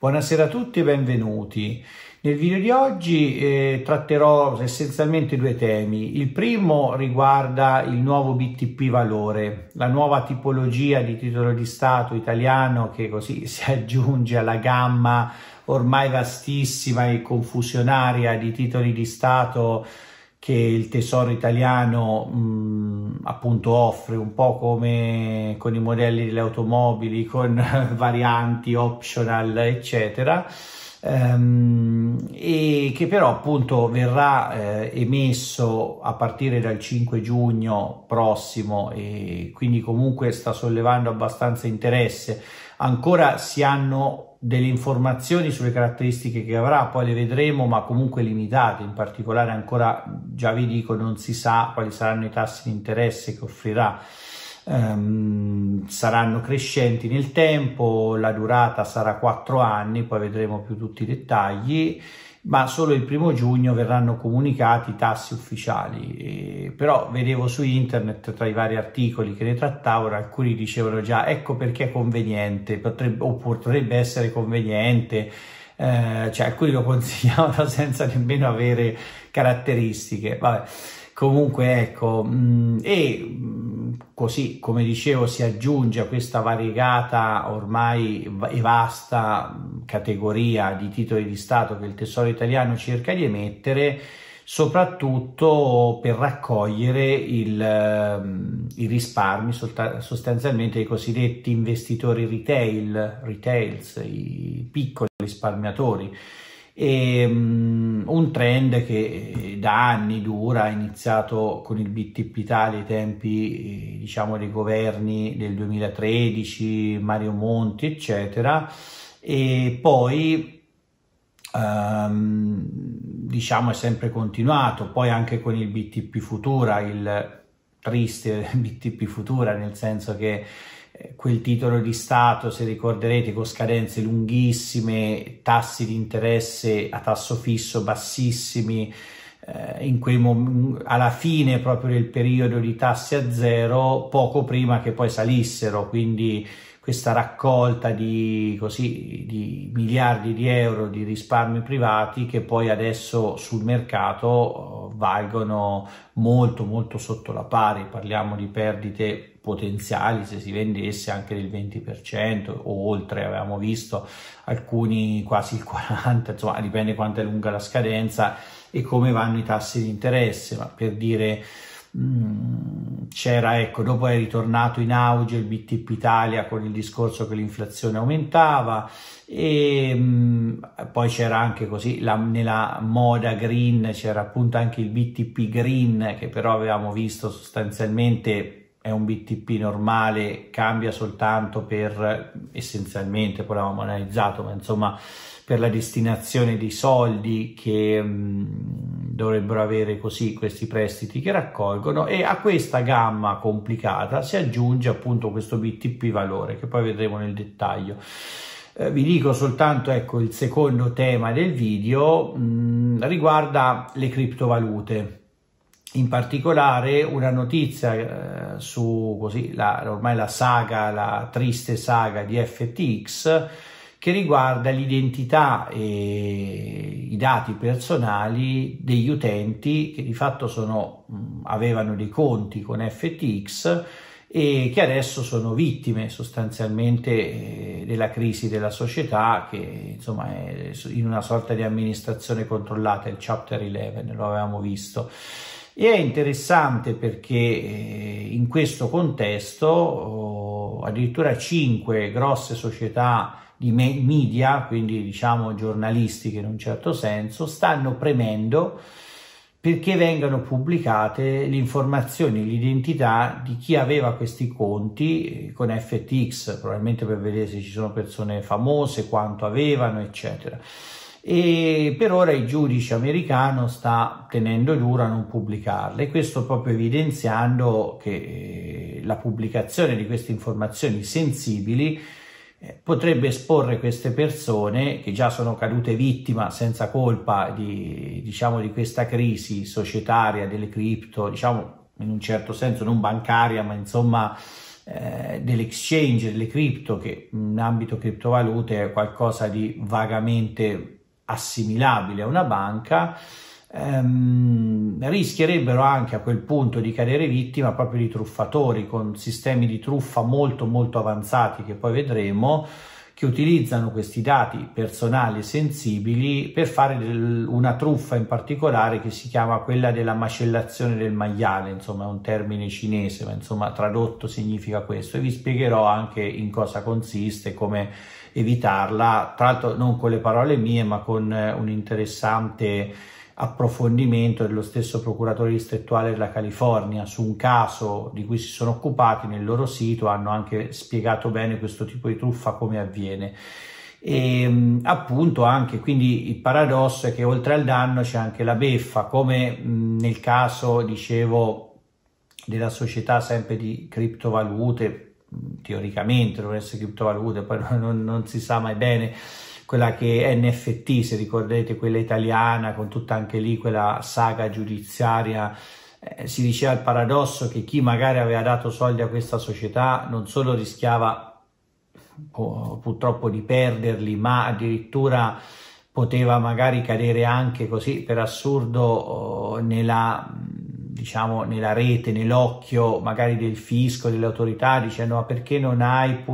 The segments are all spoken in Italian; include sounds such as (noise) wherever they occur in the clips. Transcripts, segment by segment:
Buonasera a tutti e benvenuti. Nel video di oggi eh, tratterò essenzialmente due temi. Il primo riguarda il nuovo BTP valore, la nuova tipologia di titolo di Stato italiano che così (laughs) si aggiunge alla gamma ormai vastissima e confusionaria di titoli di Stato che il tesoro italiano mh, appunto offre un po' come con i modelli delle automobili con (laughs) varianti optional eccetera ehm, e che però appunto verrà eh, emesso a partire dal 5 giugno prossimo e quindi comunque sta sollevando abbastanza interesse. Ancora si hanno delle informazioni sulle caratteristiche che avrà, poi le vedremo, ma comunque limitate, in particolare ancora, già vi dico, non si sa quali saranno i tassi di interesse che offrirà. Um, saranno crescenti nel tempo, la durata sarà 4 anni, poi vedremo più tutti i dettagli ma solo il primo giugno verranno comunicati i tassi ufficiali. E, però vedevo su internet tra i vari articoli che ne trattavano, alcuni dicevano già ecco perché è conveniente, potrebbe, o potrebbe essere conveniente, eh, cioè alcuni lo (laughs) consigliavano senza nemmeno avere caratteristiche. Vabbè. Comunque ecco, mh, mm, e mm, così come dicevo si aggiunge a questa variegata ormai e vasta categoria di titoli di Stato che il Tesoro italiano cerca di emettere, soprattutto per raccogliere il, i risparmi sostanzialmente i cosiddetti investitori retail, retails, i piccoli risparmiatori e, um, un trend che eh, da anni dura, ha iniziato con il BTP Italia ai tempi eh, diciamo dei governi del 2013, Mario Monti eccetera. E poi um, diciamo è sempre continuato, poi anche con il BTP Futura, il triste (laughs) BTP Futura nel senso che quel titolo di Stato, se ricorderete, con scadenze lunghissime, tassi di interesse a tasso fisso bassissimi, eh, in quei mom- alla fine proprio del periodo di tassi a zero, poco prima che poi salissero, quindi questa raccolta di, così, di miliardi di euro di risparmi privati che poi adesso sul mercato valgono molto molto sotto la pari, parliamo di perdite potenziali se si vendesse anche del 20% o oltre, avevamo visto alcuni quasi il 40%, insomma dipende quanto è lunga la scadenza e come vanno i tassi di interesse, ma per dire Mm, c'era ecco dopo è ritornato in auge il BTP Italia con il discorso che l'inflazione aumentava e mh, mm, poi c'era anche così la, nella moda green c'era appunto anche il BTP green che però avevamo visto sostanzialmente è un BTP normale cambia soltanto per essenzialmente poi l'avevamo analizzato ma insomma per la destinazione dei soldi che mh, dovrebbero avere così questi prestiti che raccolgono e a questa gamma complicata si aggiunge appunto questo BTP valore che poi vedremo nel dettaglio. Eh, vi dico soltanto ecco il secondo tema del video mh, riguarda le criptovalute in particolare una notizia eh, su così la, ormai la saga, la triste saga di FTX che riguarda l'identità e i dati personali degli utenti che di fatto sono, avevano dei conti con FTX e che adesso sono vittime sostanzialmente eh, della crisi della società che insomma è in una sorta di amministrazione controllata, il Chapter 11, lo avevamo visto. E è interessante perché eh, in questo contesto oh, addirittura cinque grosse società di media, quindi diciamo giornalistiche in un certo senso, stanno premendo perché vengano pubblicate le informazioni, l'identità di chi aveva questi conti eh, con FTX, probabilmente per vedere se ci sono persone famose, quanto avevano, eccetera. E per ora il giudice americano sta tenendo duro a non pubblicarle, questo proprio evidenziando che eh, la pubblicazione di queste informazioni sensibili eh, potrebbe esporre queste persone che già sono cadute vittima senza colpa di, diciamo, di questa crisi societaria delle cripto, diciamo in un certo senso non bancaria, ma insomma eh, dell'exchange, delle cripto, che in ambito criptovalute è qualcosa di vagamente assimilabile a una banca, ehm, rischierebbero anche a quel punto di cadere vittima proprio di truffatori con sistemi di truffa molto molto avanzati che poi vedremo che utilizzano questi dati personali sensibili per fare una truffa in particolare che si chiama quella della macellazione del maiale, insomma è un termine cinese, ma insomma tradotto significa questo e vi spiegherò anche in cosa consiste, come evitarla, tra l'altro non con le parole mie ma con un interessante approfondimento dello stesso procuratore distrettuale della California su un caso di cui si sono occupati nel loro sito, hanno anche spiegato bene questo tipo di truffa come avviene. E appunto anche quindi il paradosso è che oltre al danno c'è anche la beffa, come nel caso dicevo della società sempre di criptovalute, teoricamente dovrebbe essere criptovalute, poi non, non si sa mai bene quella che è NFT, se ricordate, quella italiana, con tutta anche lì quella saga giudiziaria, eh, si diceva il paradosso che chi magari aveva dato soldi a questa società non solo rischiava oh, purtroppo di perderli, ma addirittura poteva magari cadere anche così per assurdo oh, nella diciamo, nella rete, nell'occhio magari del fisco, delle autorità, dicendo ma perché non hai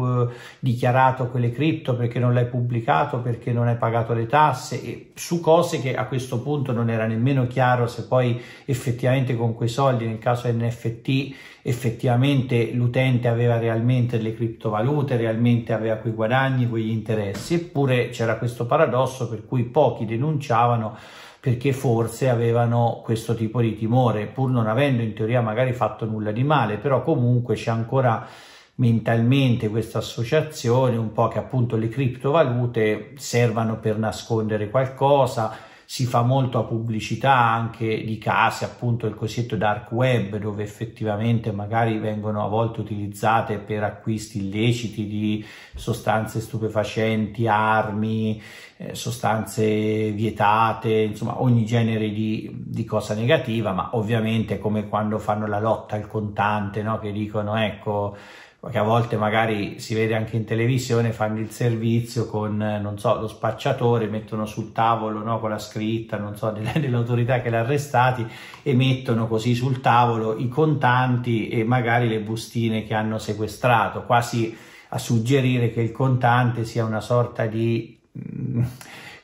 dichiarato quelle cripto, perché non l'hai pubblicato, perché non hai pagato le tasse, e su cose che a questo punto non era nemmeno chiaro se poi effettivamente con quei soldi, nel caso NFT, effettivamente l'utente aveva realmente delle criptovalute, realmente aveva quei guadagni, quegli interessi, eppure c'era questo paradosso per cui pochi denunciavano perché forse avevano questo tipo di timore, pur non avendo in teoria magari fatto nulla di male, però comunque c'è ancora mentalmente questa associazione, un po' che appunto le criptovalute servano per nascondere qualcosa, si fa molto a pubblicità anche di case, appunto il cosiddetto dark web, dove effettivamente magari vengono a volte utilizzate per acquisti illeciti di sostanze stupefacenti, armi, eh, sostanze vietate, insomma ogni genere di, di, cosa negativa, ma ovviamente come quando fanno la lotta al contante, no? che dicono ecco che a volte magari si vede anche in televisione, fanno il servizio con, non so, lo spacciatore, mettono sul tavolo no, con la scritta, non so, (laughs) dell'autorità che l'ha arrestati e mettono così sul tavolo i contanti e magari le bustine che hanno sequestrato, quasi a suggerire che il contante sia una sorta di mm,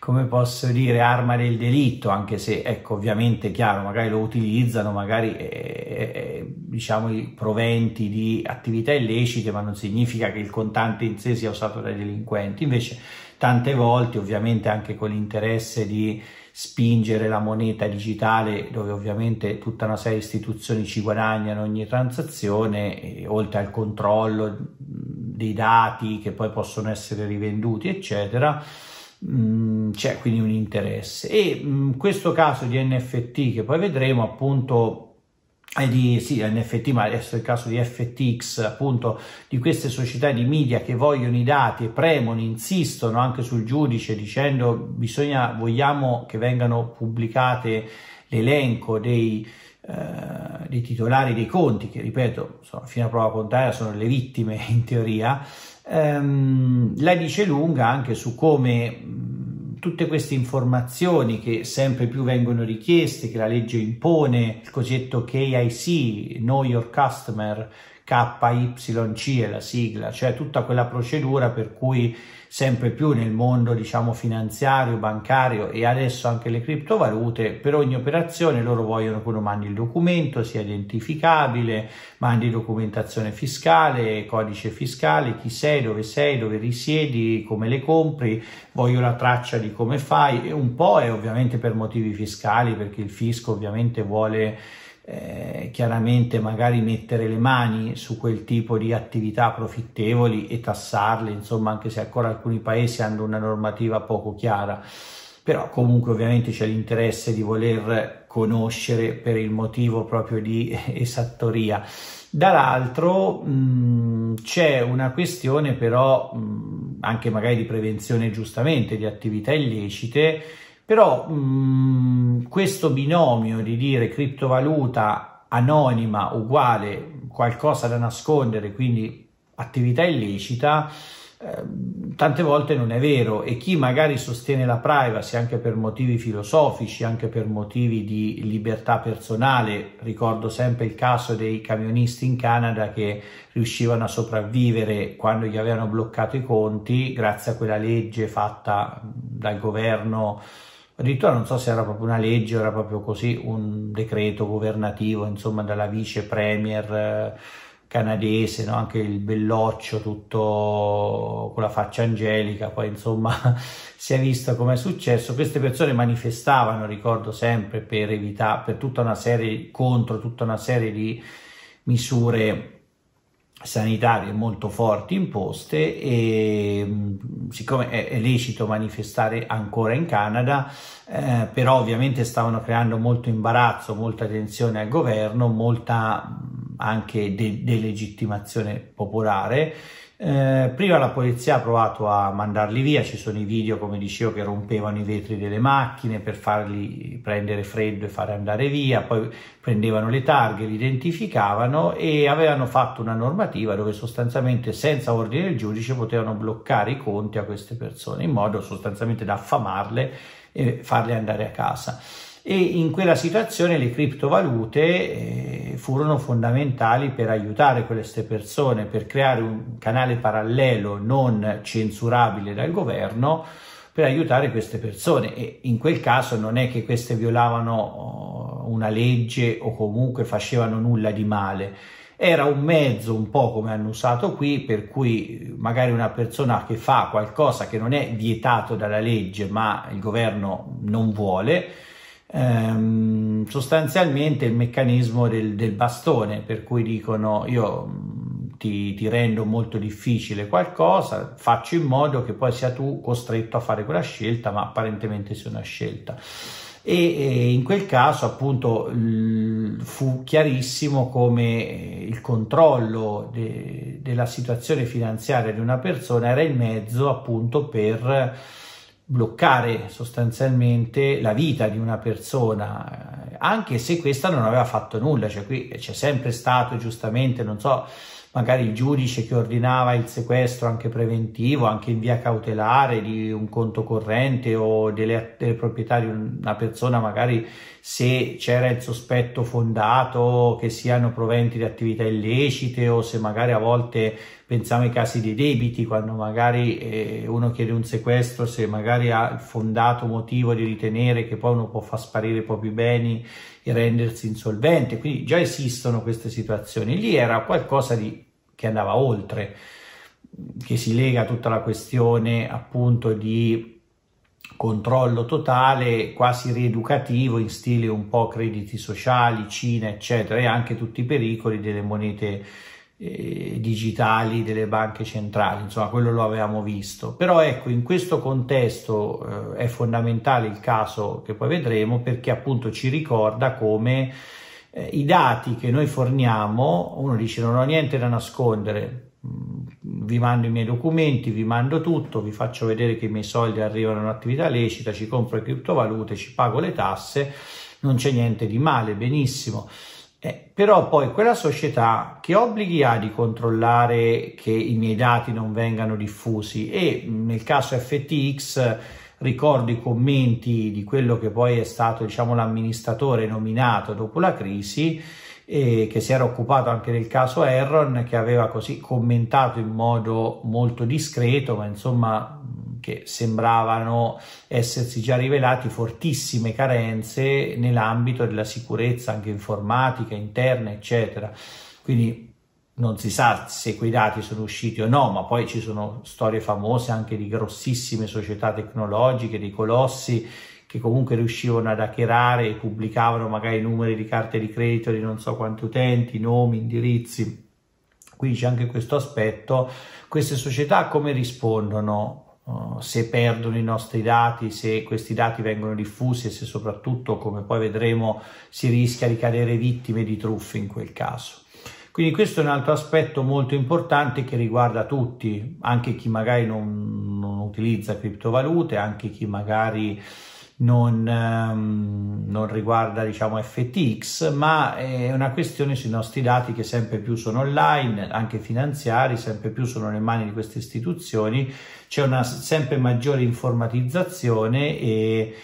come posso dire, arma del delitto, anche se, ecco, ovviamente, chiaro, magari lo utilizzano, magari, eh, eh, diciamo, i proventi di attività illecite, ma non significa che il contante in sé sia usato dai delinquenti. Invece, tante volte, ovviamente, anche con l'interesse di spingere la moneta digitale, dove ovviamente tutta una serie di istituzioni ci guadagnano ogni transazione, oltre al controllo dei dati che poi possono essere rivenduti, eccetera, c'è quindi un interesse. E in mm, questo caso di NFT che poi vedremo appunto è di sì, NFT, ma adesso è il caso di FTX, appunto, di queste società di media che vogliono i dati e premono, insistono anche sul giudice dicendo bisogna, vogliamo che vengano pubblicate l'elenco dei, eh, dei titolari dei conti, che ripeto, sono, fino a prova contraria sono le vittime (laughs) in teoria, ehm, la dice lunga anche su come tutte queste informazioni che sempre più vengono richieste, che la legge impone, il cosiddetto KIC, Know Your Customer, KYC è la sigla, cioè tutta quella procedura per cui sempre più nel mondo diciamo finanziario, bancario e adesso anche le criptovalute, per ogni operazione loro vogliono che uno mandi il documento, sia identificabile, mandi documentazione fiscale, codice fiscale, chi sei, dove sei, dove risiedi, come le compri, voglio la traccia di come fai e un po' è ovviamente per motivi fiscali perché il fisco ovviamente vuole eh, chiaramente magari mettere le mani su quel tipo di attività profittevoli e tassarle, insomma, anche se ancora alcuni paesi hanno una normativa poco chiara. Però comunque ovviamente c'è l'interesse di voler conoscere per il motivo proprio di (laughs) esattoria. Dall'altro c'è una questione però mh, anche magari di prevenzione giustamente di attività illecite però mh, mm, questo binomio di dire criptovaluta anonima uguale qualcosa da nascondere, quindi attività illecita, Ehm, tante volte non è vero. E chi magari sostiene la privacy anche per motivi filosofici, anche per motivi di libertà personale, ricordo sempre il caso dei camionisti in Canada che riuscivano a sopravvivere quando gli avevano bloccato i conti grazie a quella legge fatta dal governo addirittura non so se era proprio una legge o era proprio così un decreto governativo insomma dalla vice premier eh, canadese, no? anche il belloccio tutto con la faccia angelica, poi insomma (laughs) si è visto come è successo, queste persone manifestavano, ricordo sempre, per evitare, per tutta una serie, contro tutta una serie di misure sanitarie molto forti imposte e mm, siccome è, lecito manifestare ancora in Canada eh, però ovviamente stavano creando molto imbarazzo molta tensione al governo molta anche de- delegittimazione popolare. Eh, prima la polizia ha provato a mandarli via, ci sono i video, come dicevo, che rompevano i vetri delle macchine per farli prendere freddo e fare andare via, poi prendevano le targhe, li identificavano e avevano fatto una normativa dove sostanzialmente senza ordine del giudice potevano bloccare i conti a queste persone in modo sostanzialmente da affamarle e farle andare a casa e in quella situazione le criptovalute eh, furono fondamentali per aiutare queste persone, per creare un canale parallelo non censurabile dal governo per aiutare queste persone. E in quel caso non è che queste violavano oh, una legge o comunque facevano nulla di male, era un mezzo un po' come hanno usato qui, per cui magari una persona che fa qualcosa che non è vietato dalla legge ma il governo non vuole, ehm, sostanzialmente il meccanismo del, del, bastone, per cui dicono io mm, ti, ti, rendo molto difficile qualcosa, faccio in modo che poi sia tu costretto a fare quella scelta, ma apparentemente sia una scelta. E, in quel caso appunto fu chiarissimo come il controllo de, della situazione finanziaria di una persona era il mezzo appunto per bloccare sostanzialmente la vita di una persona, eh, anche se questa non aveva fatto nulla, cioè qui c'è sempre stato giustamente, non so, magari il giudice che ordinava il sequestro anche preventivo, anche in via cautelare di un conto corrente o delle, delle proprietà di una persona, magari se c'era il sospetto fondato che siano proventi di attività illecite o se magari a volte pensiamo ai casi dei debiti, quando magari eh, uno chiede un sequestro, se magari ha fondato motivo di ritenere che poi uno può far sparire i propri beni e rendersi insolvente, quindi già esistono queste situazioni. Lì era qualcosa di, che andava oltre, che si lega a tutta la questione appunto di controllo totale, quasi rieducativo, in stile un po' crediti sociali, Cina, eccetera, e anche tutti i pericoli delle monete eh, digitali delle banche centrali, insomma quello lo avevamo visto. Però ecco, in questo contesto eh, è fondamentale il caso che poi vedremo perché appunto ci ricorda come eh, i dati che noi forniamo, uno dice non ho niente da nascondere, mm, vi mando i miei documenti, vi mando tutto, vi faccio vedere che i miei soldi arrivano in un'attività lecita, ci compro le criptovalute, ci pago le tasse, non c'è niente di male, benissimo. Eh, però poi quella società che obblighi ha di controllare che i miei dati non vengano diffusi e nel caso FTX ricordo i commenti di quello che poi è stato diciamo l'amministratore nominato dopo la crisi e che si era occupato anche del caso Erron che aveva così commentato in modo molto discreto ma insomma che sembravano essersi già rivelati fortissime carenze nell'ambito della sicurezza anche informatica, interna, eccetera. Quindi non si sa se quei dati sono usciti o no, ma poi ci sono storie famose anche di grossissime società tecnologiche, dei colossi che comunque riuscivano ad hackerare e pubblicavano magari numeri di carte di credito di non so quanti utenti, nomi, indirizzi. Quindi c'è anche questo aspetto. Queste società come rispondono? Uh, se perdono i nostri dati, se questi dati vengono diffusi e se soprattutto, come poi vedremo, si rischia di cadere vittime di truffe in quel caso. Quindi questo è un altro aspetto molto importante che riguarda tutti, anche chi magari non, non utilizza criptovalute, anche chi magari non, um, non riguarda diciamo FTX, ma è una questione sui nostri dati che sempre più sono online, anche finanziari, sempre più sono nelle mani di queste istituzioni, c'è una sempre maggiore informatizzazione e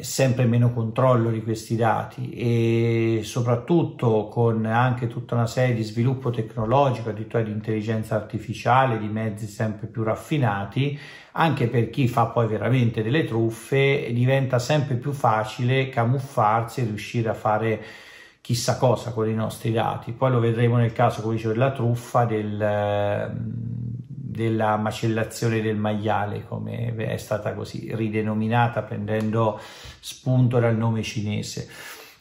sempre meno controllo di questi dati e soprattutto con anche tutta una serie di sviluppo tecnologico, addirittura di intelligenza artificiale, di mezzi sempre più raffinati, anche per chi fa poi veramente delle truffe, diventa sempre più facile camuffarsi e riuscire a fare chissà cosa con i nostri dati. Poi lo vedremo nel caso, come dicevo, della truffa, del, della macellazione del maiale, come è stata così ridenominata prendendo spunto dal nome cinese.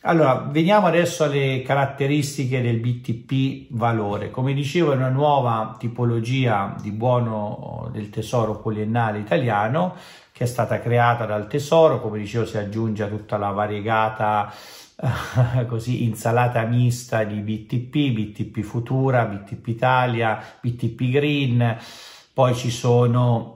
Allora, veniamo adesso alle caratteristiche del BTP valore. Come dicevo, è una nuova tipologia di buono del tesoro poliennale italiano che è stata creata dal tesoro, come dicevo si aggiunge a tutta la variegata (laughs) così insalata mista di BTP, BTP Futura, BTP Italia, BTP Green, poi ci sono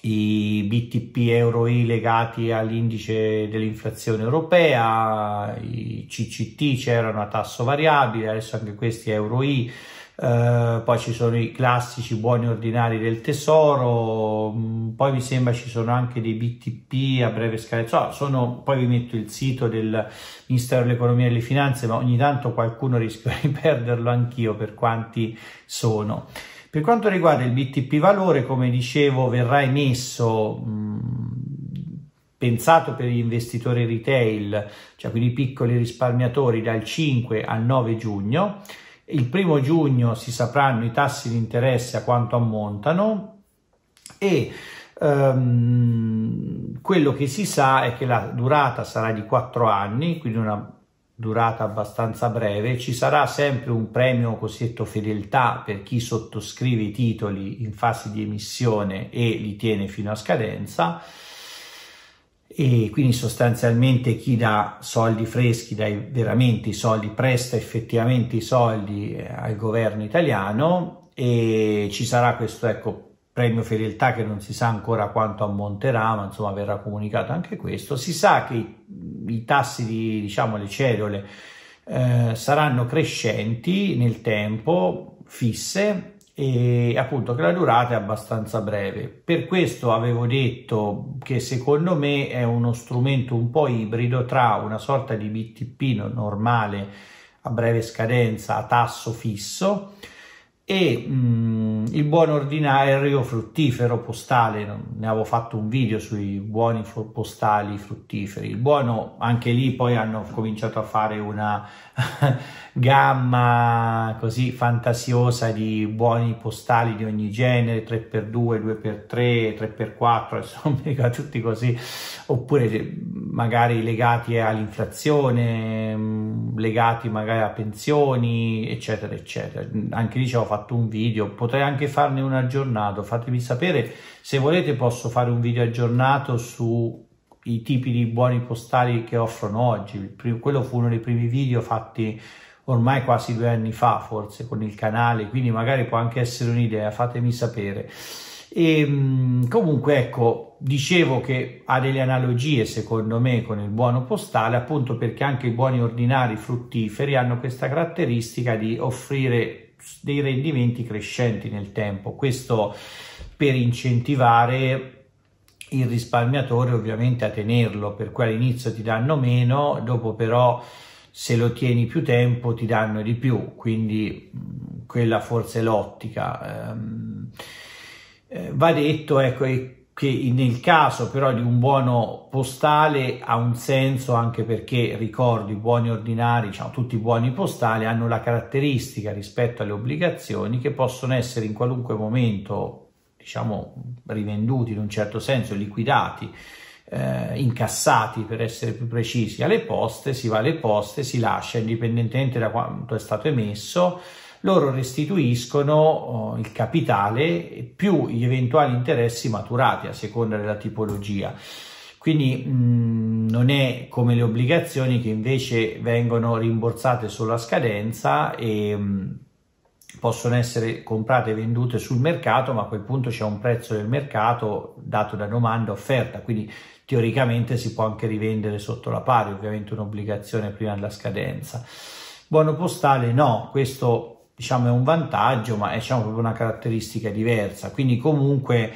i BTP Euro-I legati all'indice dell'inflazione europea, i CCT c'erano a tasso variabile, adesso anche questi Euro-I, Uh, poi ci sono i classici buoni ordinari del tesoro, mm, poi mi sembra ci sono anche dei BTP a breve scadenza, sono, poi vi metto il sito del Ministero dell'Economia e delle Finanze, ma ogni tanto qualcuno rischia di (laughs) perderlo anch'io per quanti sono. Per quanto riguarda il BTP valore, come dicevo, verrà emesso mh, mm, pensato per gli investitori retail, cioè quindi piccoli risparmiatori, dal 5 al 9 giugno il primo giugno si sapranno i tassi di interesse a quanto ammontano e um, quello che si sa è che la durata sarà di 4 anni, quindi una durata abbastanza breve, ci sarà sempre un premio cosiddetto fedeltà per chi sottoscrive i titoli in fase di emissione e li tiene fino a scadenza e quindi sostanzialmente chi dà soldi freschi, dà veramente i soldi, presta effettivamente i soldi eh, al governo italiano e ci sarà questo ecco, premio fedeltà che non si sa ancora quanto ammonterà, ma insomma verrà comunicato anche questo. Si sa che i, i tassi di, diciamo, le cedole eh, saranno crescenti nel tempo, fisse, e appunto che la durata è abbastanza breve. Per questo avevo detto che secondo me è uno strumento un po' ibrido tra una sorta di BTP normale a breve scadenza a tasso fisso e mh, mm, il buono ordinario fruttifero postale, ne avevo fatto un video sui buoni postali fruttiferi, il buono anche lì poi hanno cominciato a fare una (laughs) gamma così fantasiosa di buoni postali di ogni genere, 3x2, 2x3, 3x4, insomma tutti così, oppure magari legati all'inflazione, mm, legati magari a pensioni, eccetera, eccetera. Anche lì ci avevo fatto un video, potrei anche farne un aggiornato, fatemi sapere se volete posso fare un video aggiornato sui tipi di buoni postali che offrono oggi. Quello fu uno dei primi video fatti ormai quasi due anni fa forse con il canale, quindi magari può anche essere un'idea, fatemi sapere. E ehm, comunque ecco, dicevo che ha delle analogie secondo me con il buono postale, appunto perché anche i buoni ordinari fruttiferi hanno questa caratteristica di offrire dei rendimenti crescenti nel tempo. Questo per incentivare il risparmiatore ovviamente a tenerlo, per cui all'inizio ti danno meno, dopo però se lo tieni più tempo ti danno di più, quindi quella forse è l'ottica. Ehm, eh, va detto ecco, che nel caso però di un buono postale ha un senso anche perché ricordo i buoni ordinari, diciamo, tutti i buoni postali hanno la caratteristica rispetto alle obbligazioni che possono essere in qualunque momento diciamo rivenduti in un certo senso, liquidati eh, incassati per essere più precisi. Alle poste, si va alle poste, si lascia indipendentemente da quanto è stato emesso, loro restituiscono oh, il capitale più gli eventuali interessi maturati a seconda della tipologia. Quindi mh, non è come le obbligazioni che invece vengono rimborsate solo a scadenza e, mh, possono essere comprate e vendute sul mercato, ma a quel punto c'è un prezzo del mercato dato da domanda e offerta, quindi teoricamente si può anche rivendere sotto la pari, ovviamente un'obbligazione prima della scadenza. Buono postale no, questo diciamo è un vantaggio, ma è diciamo, proprio una caratteristica diversa, quindi comunque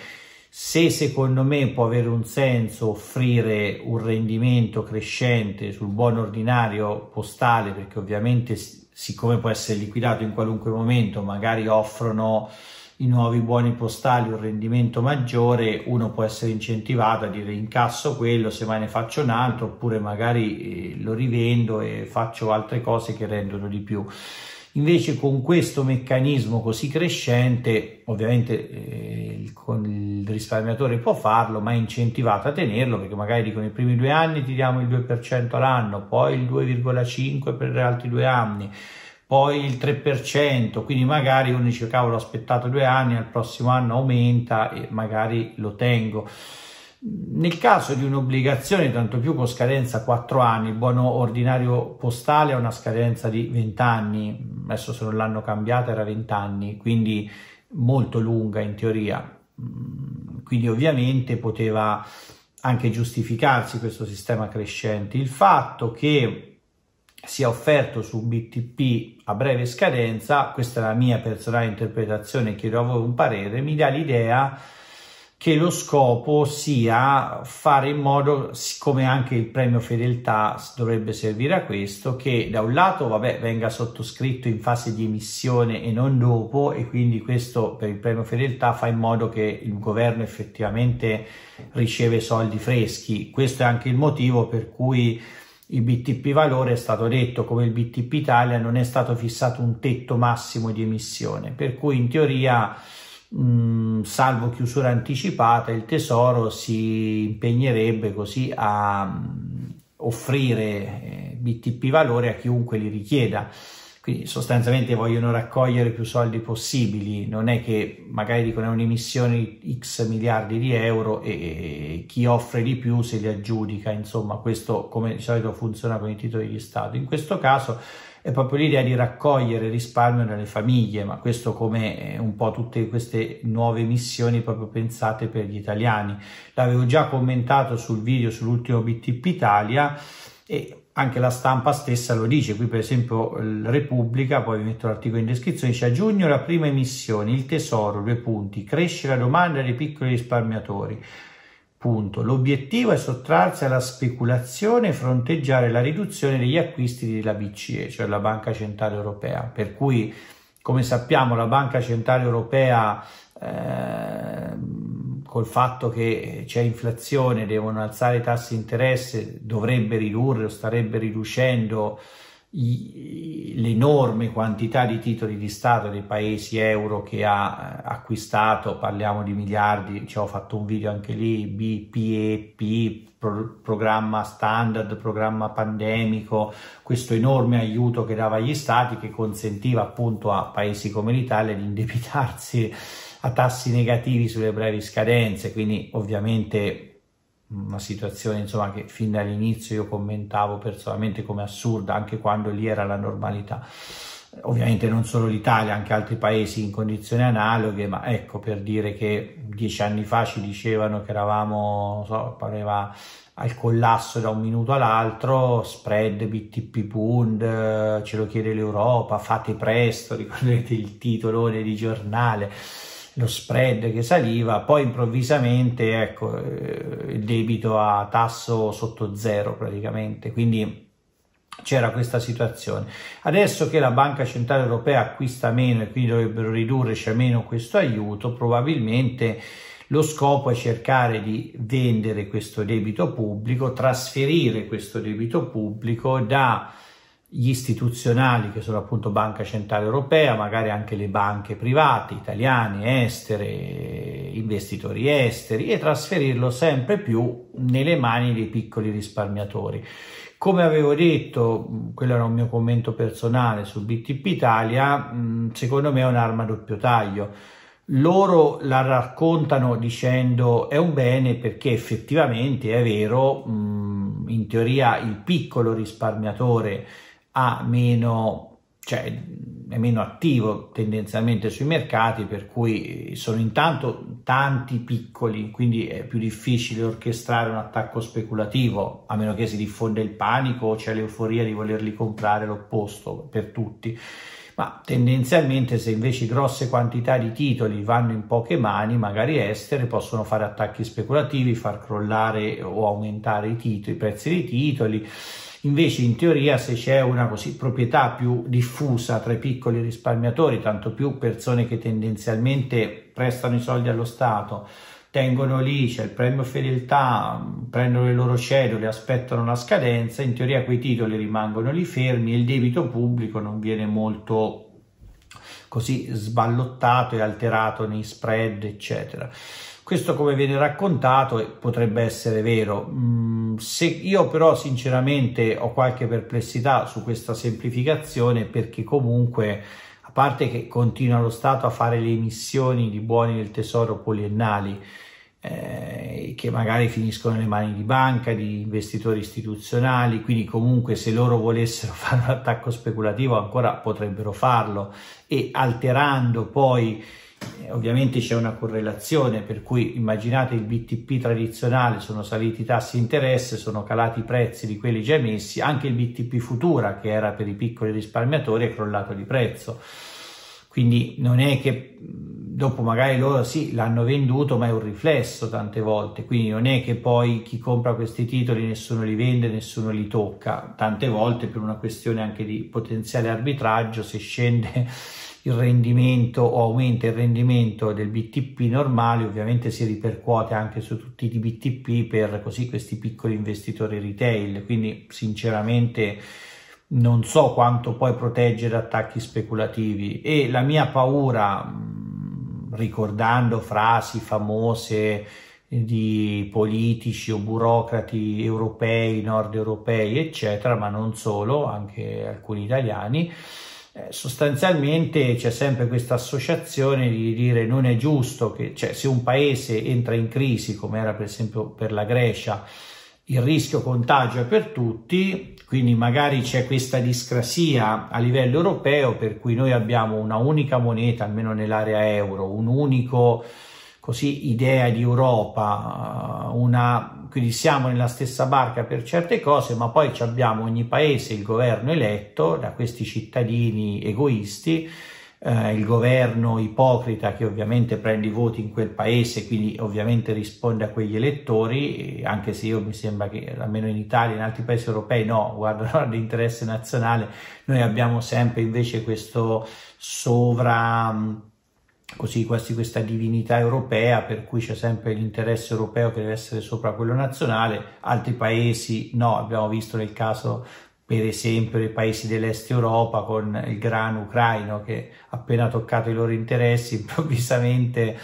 se secondo me può avere un senso offrire un rendimento crescente sul buono ordinario postale, perché ovviamente siccome può essere liquidato in qualunque momento, magari offrono i nuovi buoni postali un rendimento maggiore, uno può essere incentivato a dire incasso quello, se mai ne faccio un altro, oppure magari eh, lo rivendo e faccio altre cose che rendono di più. Invece con questo meccanismo così crescente, ovviamente eh, il, il, risparmiatore può farlo, ma è incentivato a tenerlo perché magari dicono i primi due anni ti diamo il 2% all'anno, poi il 2,5% per altri due anni, poi il 3%, quindi magari uno dice cavolo ho aspettato due anni, al prossimo anno aumenta e magari lo tengo. Nel caso di un'obbligazione, tanto più con scadenza 4 anni, il buono ordinario postale ha una scadenza di 20 anni, adesso se non l'hanno cambiata era 20 anni, quindi molto lunga in teoria, quindi ovviamente poteva anche giustificarsi questo sistema crescente. Il fatto che sia offerto su BTP a breve scadenza, questa è la mia personale interpretazione, chiedo a voi un parere, mi dà l'idea che lo scopo sia fare in modo, siccome anche il premio fedeltà dovrebbe servire a questo, che da un lato vabbè, venga sottoscritto in fase di emissione e non dopo e quindi questo per il premio fedeltà fa in modo che il governo effettivamente riceve soldi freschi. Questo è anche il motivo per cui il BTP valore è stato detto come il BTP Italia non è stato fissato un tetto massimo di emissione, per cui in teoria mm, salvo chiusura anticipata il tesoro si impegnerebbe così a mm, offrire eh, BTP valore a chiunque li richieda. Quindi sostanzialmente vogliono raccogliere più soldi possibili, non è che magari dicono è un'emissione x miliardi di euro e chi offre di più se li aggiudica, insomma questo come di solito funziona con i titoli di Stato. In questo caso è proprio l'idea di raccogliere risparmio nelle famiglie, ma questo come un po' tutte queste nuove emissioni proprio pensate per gli italiani. L'avevo già commentato sul video sull'ultimo BTP Italia e anche la stampa stessa lo dice, qui per esempio Repubblica, poi vi metto l'articolo in descrizione, dice a giugno la prima emissione, il tesoro, due punti, cresce la domanda dei piccoli risparmiatori, punto. L'obiettivo è sottrarsi alla speculazione e fronteggiare la riduzione degli acquisti della BCE, cioè la Banca Centrale Europea, per cui come sappiamo la Banca Centrale Europea eh, col fatto che c'è inflazione, devono alzare i tassi di interesse, dovrebbe ridurre o starebbe riducendo l'enorme quantità di titoli di Stato dei paesi euro che ha acquistato, parliamo di miliardi, ci ho fatto un video anche lì, BPEP, pro, programma standard, programma pandemico, questo enorme aiuto che dava agli stati che consentiva appunto a paesi come l'Italia di indebitarsi a tassi negativi sulle brevi scadenze, quindi ovviamente una situazione insomma, che fin dall'inizio io commentavo personalmente come assurda, anche quando lì era la normalità. Ovviamente non solo l'Italia, anche altri paesi in condizioni analoghe, ma ecco per dire che dieci anni fa ci dicevano che eravamo, so, pareva al collasso da un minuto all'altro, spread, BTP Pund, ce lo chiede l'Europa, fate presto, (laughs) ricordate il titolone di giornale lo spread che saliva, poi improvvisamente ecco, eh, il debito a tasso sotto zero praticamente, quindi c'era questa situazione. Adesso che la Banca Centrale Europea acquista meno e quindi dovrebbero ridurre, meno questo aiuto, probabilmente lo scopo è cercare di vendere questo debito pubblico, trasferire questo debito pubblico da gli istituzionali che sono appunto Banca Centrale Europea, magari anche le banche private, italiane, estere, investitori esteri e trasferirlo sempre più nelle mani dei piccoli risparmiatori. Come avevo detto, quello era un mio commento personale su BTP Italia, secondo me è un'arma a doppio taglio. Loro la raccontano dicendo è un bene perché effettivamente è vero, in teoria il piccolo risparmiatore ha meno, cioè è meno attivo tendenzialmente sui mercati, per cui sono intanto tanti piccoli, quindi è più difficile orchestrare un attacco speculativo, a meno che si diffonda il panico o c'è l'euforia di volerli comprare l'opposto per tutti. Ma tendenzialmente se invece grosse quantità di titoli vanno in poche mani, magari estere, possono fare attacchi speculativi, far crollare o aumentare i, titoli, i prezzi dei titoli. Invece in teoria se c'è una così proprietà più diffusa tra i piccoli risparmiatori, tanto più persone che tendenzialmente prestano i soldi allo Stato, tengono lì, c'è il premio fedeltà, prendono le loro cedole, aspettano la scadenza, in teoria quei titoli rimangono lì fermi e il debito pubblico non viene molto così sballottato e alterato nei spread, eccetera. Questo come viene raccontato potrebbe essere vero. Mm, se io però sinceramente ho qualche perplessità su questa semplificazione perché comunque a parte che continua lo Stato a fare le emissioni di buoni del tesoro poliennali eh, che magari finiscono nelle mani di banca, di investitori istituzionali, quindi comunque se loro volessero (laughs) fare un attacco speculativo ancora potrebbero farlo e alterando poi eh, ovviamente c'è una correlazione per cui immaginate il BTP tradizionale sono saliti i tassi di interesse, sono calati i prezzi di quelli già emessi, anche il BTP futura che era per i piccoli risparmiatori è crollato di prezzo. Quindi non è che dopo magari loro sì l'hanno venduto ma è un riflesso tante volte, quindi non è che poi chi compra questi titoli nessuno li vende, nessuno li tocca, tante volte per una questione anche di potenziale arbitraggio se scende (laughs) il rendimento o aumenta il rendimento del BTP normale, ovviamente si ripercuote anche su tutti i BTP per così questi piccoli investitori retail, quindi sinceramente non so quanto poi proteggere attacchi speculativi. E la mia paura, ricordando frasi famose di politici o burocrati europei, nord europei, eccetera, ma non solo, anche alcuni italiani, eh, sostanzialmente c'è sempre questa associazione di dire non è giusto che cioè, se un paese entra in crisi, come era per esempio per la Grecia, il rischio contagio è per tutti, quindi magari c'è questa discrasia a livello europeo per cui noi abbiamo una unica moneta, almeno nell'area euro, un unico così idea di Europa, una, quindi siamo nella stessa barca per certe cose, ma poi abbiamo ogni paese il governo eletto da questi cittadini egoisti, eh, il governo ipocrita che ovviamente prende i voti in quel paese, quindi ovviamente risponde a quegli elettori, anche se io mi sembra che almeno in Italia, in altri paesi europei no, (laughs) guardano l'interesse nazionale, noi abbiamo sempre invece questo sovra così quasi questa divinità europea per cui c'è sempre l'interesse europeo che deve essere sopra quello nazionale, altri paesi no, abbiamo visto nel caso per esempio dei paesi dell'est Europa con il grano ucraino che appena toccato i loro interessi (laughs) improvvisamente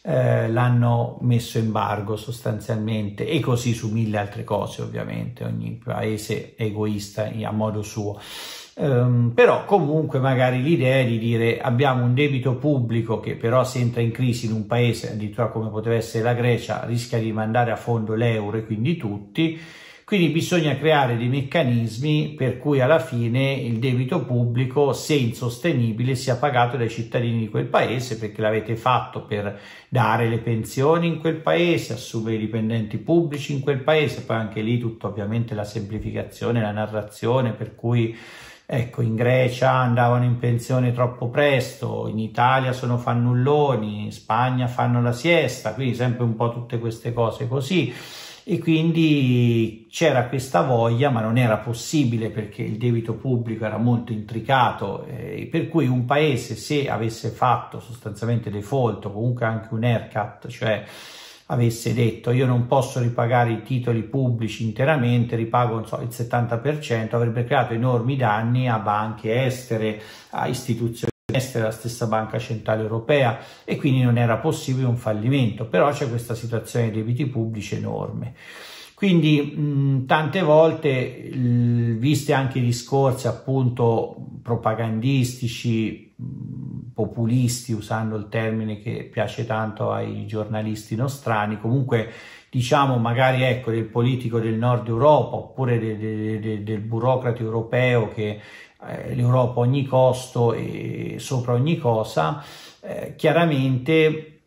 eh, l'hanno messo embargo sostanzialmente e così su mille altre cose ovviamente, ogni paese è egoista a modo suo. Um, però comunque magari l'idea è di dire abbiamo un debito pubblico che però se entra in crisi in un paese, addirittura come poteva essere la Grecia, rischia di mandare a fondo l'euro e quindi tutti, quindi bisogna creare dei meccanismi per cui alla fine il debito pubblico, se insostenibile, sia pagato dai cittadini di quel paese perché l'avete fatto per dare le pensioni in quel paese, assumere i dipendenti pubblici in quel paese, poi anche lì tutto ovviamente la semplificazione, la narrazione per cui Ecco, in Grecia andavano in pensione troppo presto, in Italia sono fannulloni, in Spagna fanno la siesta, quindi sempre un po' tutte queste cose così. E quindi c'era questa voglia, ma non era possibile perché il debito pubblico era molto intricato, eh, per cui un paese se avesse fatto sostanzialmente default o comunque anche un haircut, cioè avesse detto io non posso ripagare i titoli pubblici interamente, ripago so, il 70%, avrebbe creato enormi danni a banche estere, a istituzioni estere, la stessa Banca Centrale Europea e quindi non era possibile un fallimento, però c'è questa situazione dei debiti pubblici enorme. Quindi mh, tante volte, l, viste anche i discorsi appunto propagandistici, mh, populisti, usando il termine che piace tanto ai giornalisti nostrani, comunque diciamo magari ecco del politico del nord Europa oppure de, de, de, del burocrate europeo che eh, l'Europa a ogni costo e sopra ogni cosa, eh, chiaramente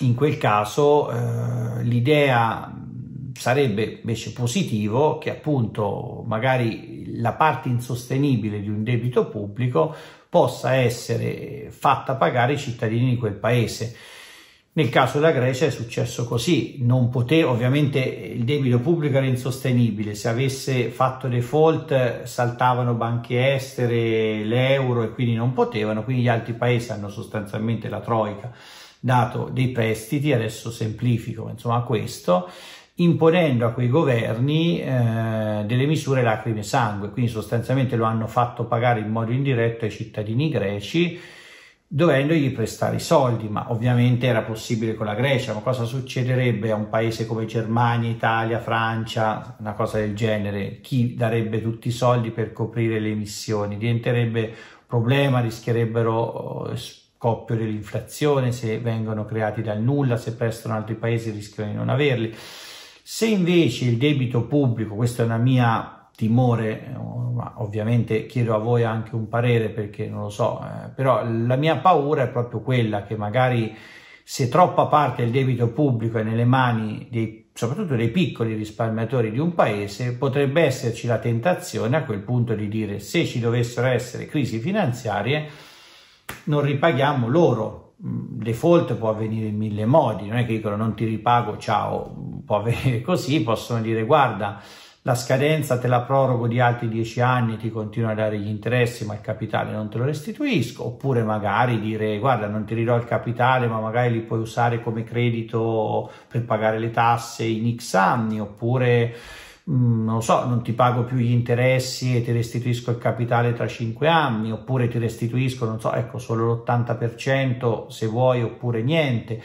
in quel caso eh, l'idea sarebbe invece positivo che appunto magari la parte insostenibile di un debito pubblico possa essere fatta pagare ai cittadini di quel paese. Nel caso della Grecia è successo così, non poteva, ovviamente il debito pubblico era insostenibile, se avesse fatto default saltavano banche estere, l'euro e quindi non potevano, quindi gli altri paesi hanno sostanzialmente la troica dato dei prestiti, adesso semplifico insomma questo, imponendo a quei governi eh, delle misure lacrime e sangue, quindi sostanzialmente lo hanno fatto pagare in modo indiretto ai cittadini greci dovendogli prestare i soldi, ma ovviamente era possibile con la Grecia, ma cosa succederebbe a un paese come Germania, Italia, Francia, una cosa del genere? Chi darebbe tutti i soldi per coprire le emissioni? Diventerebbe problema, rischierebbero eh, scoppio dell'inflazione se vengono creati dal nulla, se prestano altri paesi rischiano di non averli. Se invece il debito pubblico, questa è una mia timore, ma ovviamente chiedo a voi anche un parere perché non lo so, eh, però la mia paura è proprio quella che magari se troppa parte del debito pubblico è nelle mani dei, soprattutto dei piccoli risparmiatori di un paese, potrebbe esserci la tentazione a quel punto di dire se ci dovessero essere crisi finanziarie non ripaghiamo loro. Mm, default può avvenire in mille modi, non è che dicono non ti ripago, ciao, può avvenire così, possono dire guarda la scadenza te la prorogo di altri dieci anni, ti continuo a dare gli interessi, ma il capitale non te lo restituisco, oppure magari dire guarda non ti ridò il capitale, ma magari li puoi usare come credito per pagare le tasse in X anni, oppure mm, non so, non ti pago più gli interessi e ti restituisco il capitale tra cinque anni, oppure ti restituisco, non so, ecco, solo l'80% se vuoi, oppure niente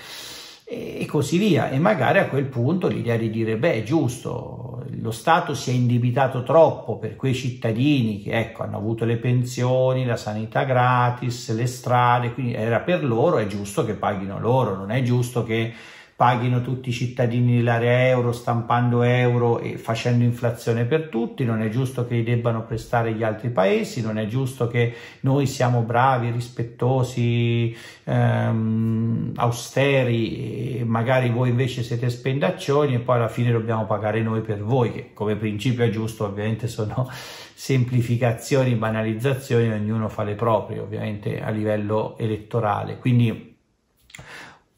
e così via. E magari a quel punto l'idea di dire, beh, è giusto, lo Stato si è indebitato troppo per quei cittadini che, ecco, hanno avuto le pensioni, la sanità gratis, le strade, quindi era per loro, è giusto che paghino loro, non è giusto che paghino tutti i cittadini dell'area euro stampando euro e facendo inflazione per tutti, non è giusto che li debbano prestare gli altri paesi, non è giusto che noi siamo bravi, rispettosi, ehm, austeri magari voi invece siete spendaccioni e poi alla fine dobbiamo pagare noi per voi, che come principio è giusto, ovviamente sono semplificazioni, banalizzazioni, ognuno fa le proprie, ovviamente a livello elettorale. Quindi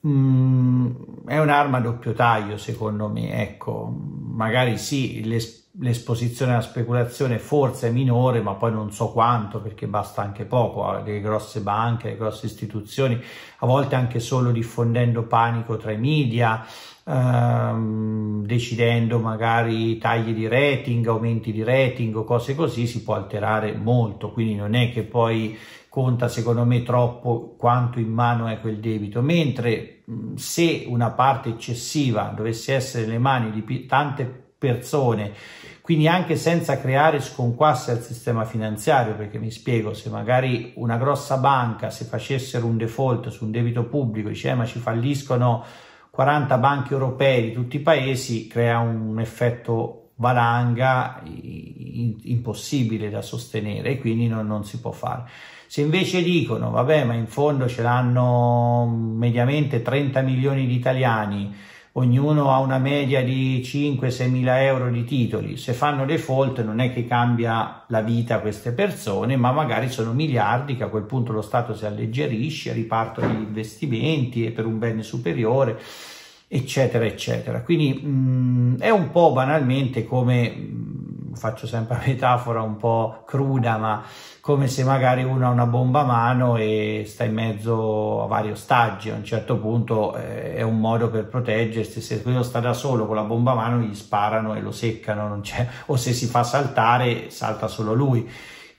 Mm, è un'arma a doppio taglio secondo me, ecco, magari sì, l'es- l'esposizione alla speculazione forse è minore, ma poi non so quanto perché basta anche poco, le grosse banche, le grosse istituzioni, a volte anche solo diffondendo panico tra i media, ehm, decidendo magari tagli di rating, aumenti di rating o cose così, si può alterare molto, quindi non è che poi conta secondo me troppo quanto in mano è quel debito, mentre se una parte eccessiva dovesse essere nelle mani di tante persone, quindi anche senza creare sconquassi al sistema finanziario, perché mi spiego, se magari una grossa banca, se facessero un default su un debito pubblico, dice eh, ma ci falliscono 40 banche europee di tutti i paesi, crea un effetto valanga impossibile da sostenere e quindi non, non si può fare. Se invece dicono, vabbè, ma in fondo ce l'hanno mediamente 30 milioni di italiani, ognuno ha una media di 5-6 mila euro di titoli, se fanno default non è che cambia la vita a queste persone, ma magari sono miliardi che a quel punto lo Stato si alleggerisce, ripartono gli investimenti e per un bene superiore, eccetera, eccetera. Quindi mh, è un po' banalmente come faccio sempre una metafora un po' cruda, ma come se magari uno ha una bomba a mano e sta in mezzo a vari ostaggi, a un certo punto eh, è un modo per proteggersi, se quello sta da solo con la bomba a mano gli sparano e lo seccano, (laughs) o se si fa saltare salta solo lui.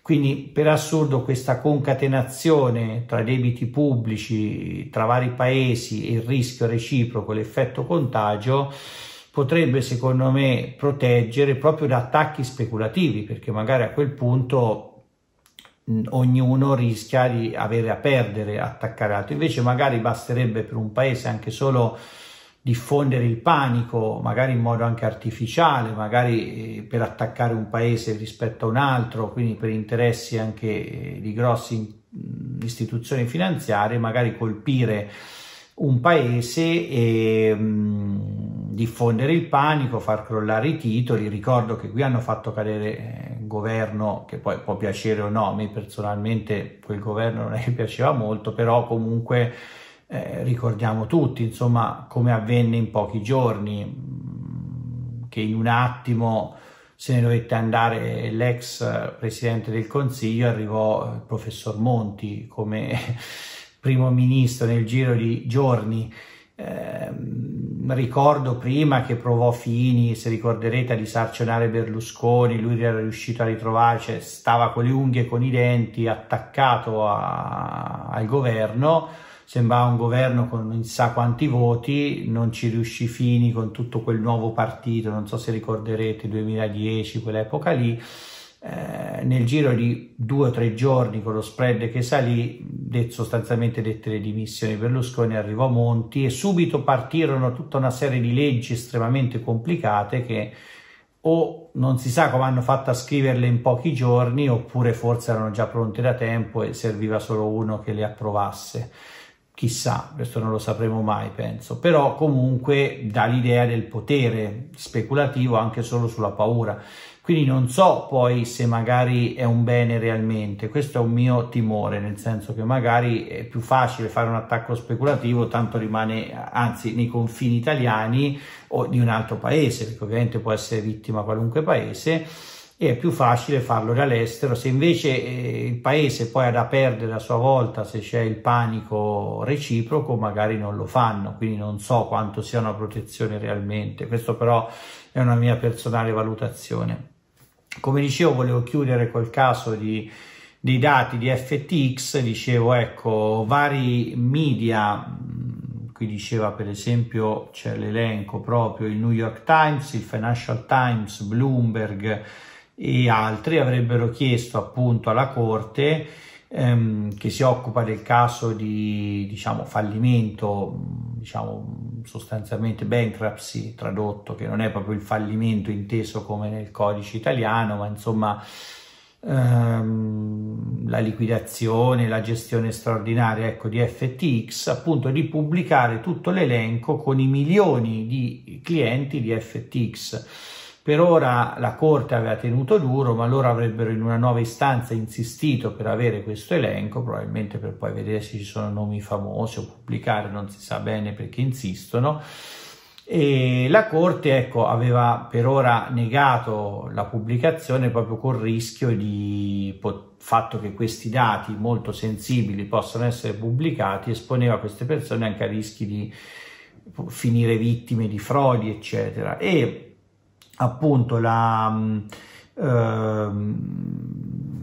Quindi per assurdo questa concatenazione tra debiti pubblici, tra vari paesi e il rischio reciproco, l'effetto contagio, potrebbe secondo me proteggere proprio da attacchi speculativi perché magari a quel punto ognuno rischia di avere a perdere attaccare altro invece magari basterebbe per un paese anche solo diffondere il panico, magari in modo anche artificiale, magari eh, per attaccare un paese rispetto a un altro, quindi per interessi anche eh, di grosse istituzioni finanziarie, magari colpire un paese e diffondere il panico, far crollare i titoli. Ricordo che qui hanno fatto cadere eh, un governo che poi può piacere o no, a me personalmente quel governo non è che piaceva molto, però comunque eh, ricordiamo tutti, insomma, come avvenne in pochi giorni, mm, che in un attimo se ne dovette andare l'ex presidente del Consiglio, arrivò il professor Monti come (laughs) primo ministro nel giro di giorni. Eh, ricordo prima che provò Fini, se ricorderete, a disarcionare Berlusconi, lui era riuscito a ritrovare, cioè stava con le unghie e con i denti attaccato a, al governo. Sembrava un governo con non sa quanti voti, non ci riuscì Fini con tutto quel nuovo partito, non so se ricorderete 2010, quell'epoca lì, eh, nel giro di due o tre giorni con lo spread che salì, sostanzialmente dette le dimissioni Berlusconi, arrivò Monti e subito partirono tutta una serie di leggi estremamente complicate che o non si sa come hanno fatto a scriverle in pochi giorni oppure forse erano già pronte da tempo e serviva solo uno che le approvasse. Chissà, questo non lo sapremo mai, penso, però comunque dà l'idea del potere speculativo anche solo sulla paura. Quindi non so poi se magari è un bene realmente, questo è un mio timore, nel senso che magari è più facile fare un attacco speculativo, tanto rimane anzi nei confini italiani o di un altro paese, perché ovviamente può essere vittima qualunque paese, e è più facile farlo dall'estero. Se invece eh, il paese poi ha da perdere a sua volta, se c'è il panico reciproco, magari non lo fanno, quindi non so quanto sia una protezione realmente. Questo però è una mia personale valutazione. Come dicevo, volevo chiudere col caso di, dei dati di FTX, dicevo ecco, vari media qui diceva per esempio c'è l'elenco proprio il New York Times, il Financial Times, Bloomberg, e altri avrebbero chiesto appunto alla Corte ehm, che si occupa del caso di diciamo, fallimento, diciamo sostanzialmente bankruptcy tradotto, che non è proprio il fallimento inteso come nel codice italiano, ma insomma ehm, la liquidazione, la gestione straordinaria ecco, di FTX, appunto di pubblicare tutto l'elenco con i milioni di clienti di FTX per ora la Corte aveva tenuto duro, ma loro avrebbero in una nuova istanza insistito per avere questo elenco, probabilmente per poi vedere se ci sono nomi famosi o pubblicare, non si sa bene perché insistono. E la Corte ecco, aveva per ora negato la pubblicazione proprio col rischio di fatto che questi dati molto sensibili possano essere pubblicati, esponeva queste persone anche a rischi di finire vittime di frodi, eccetera. E appunto la, eh,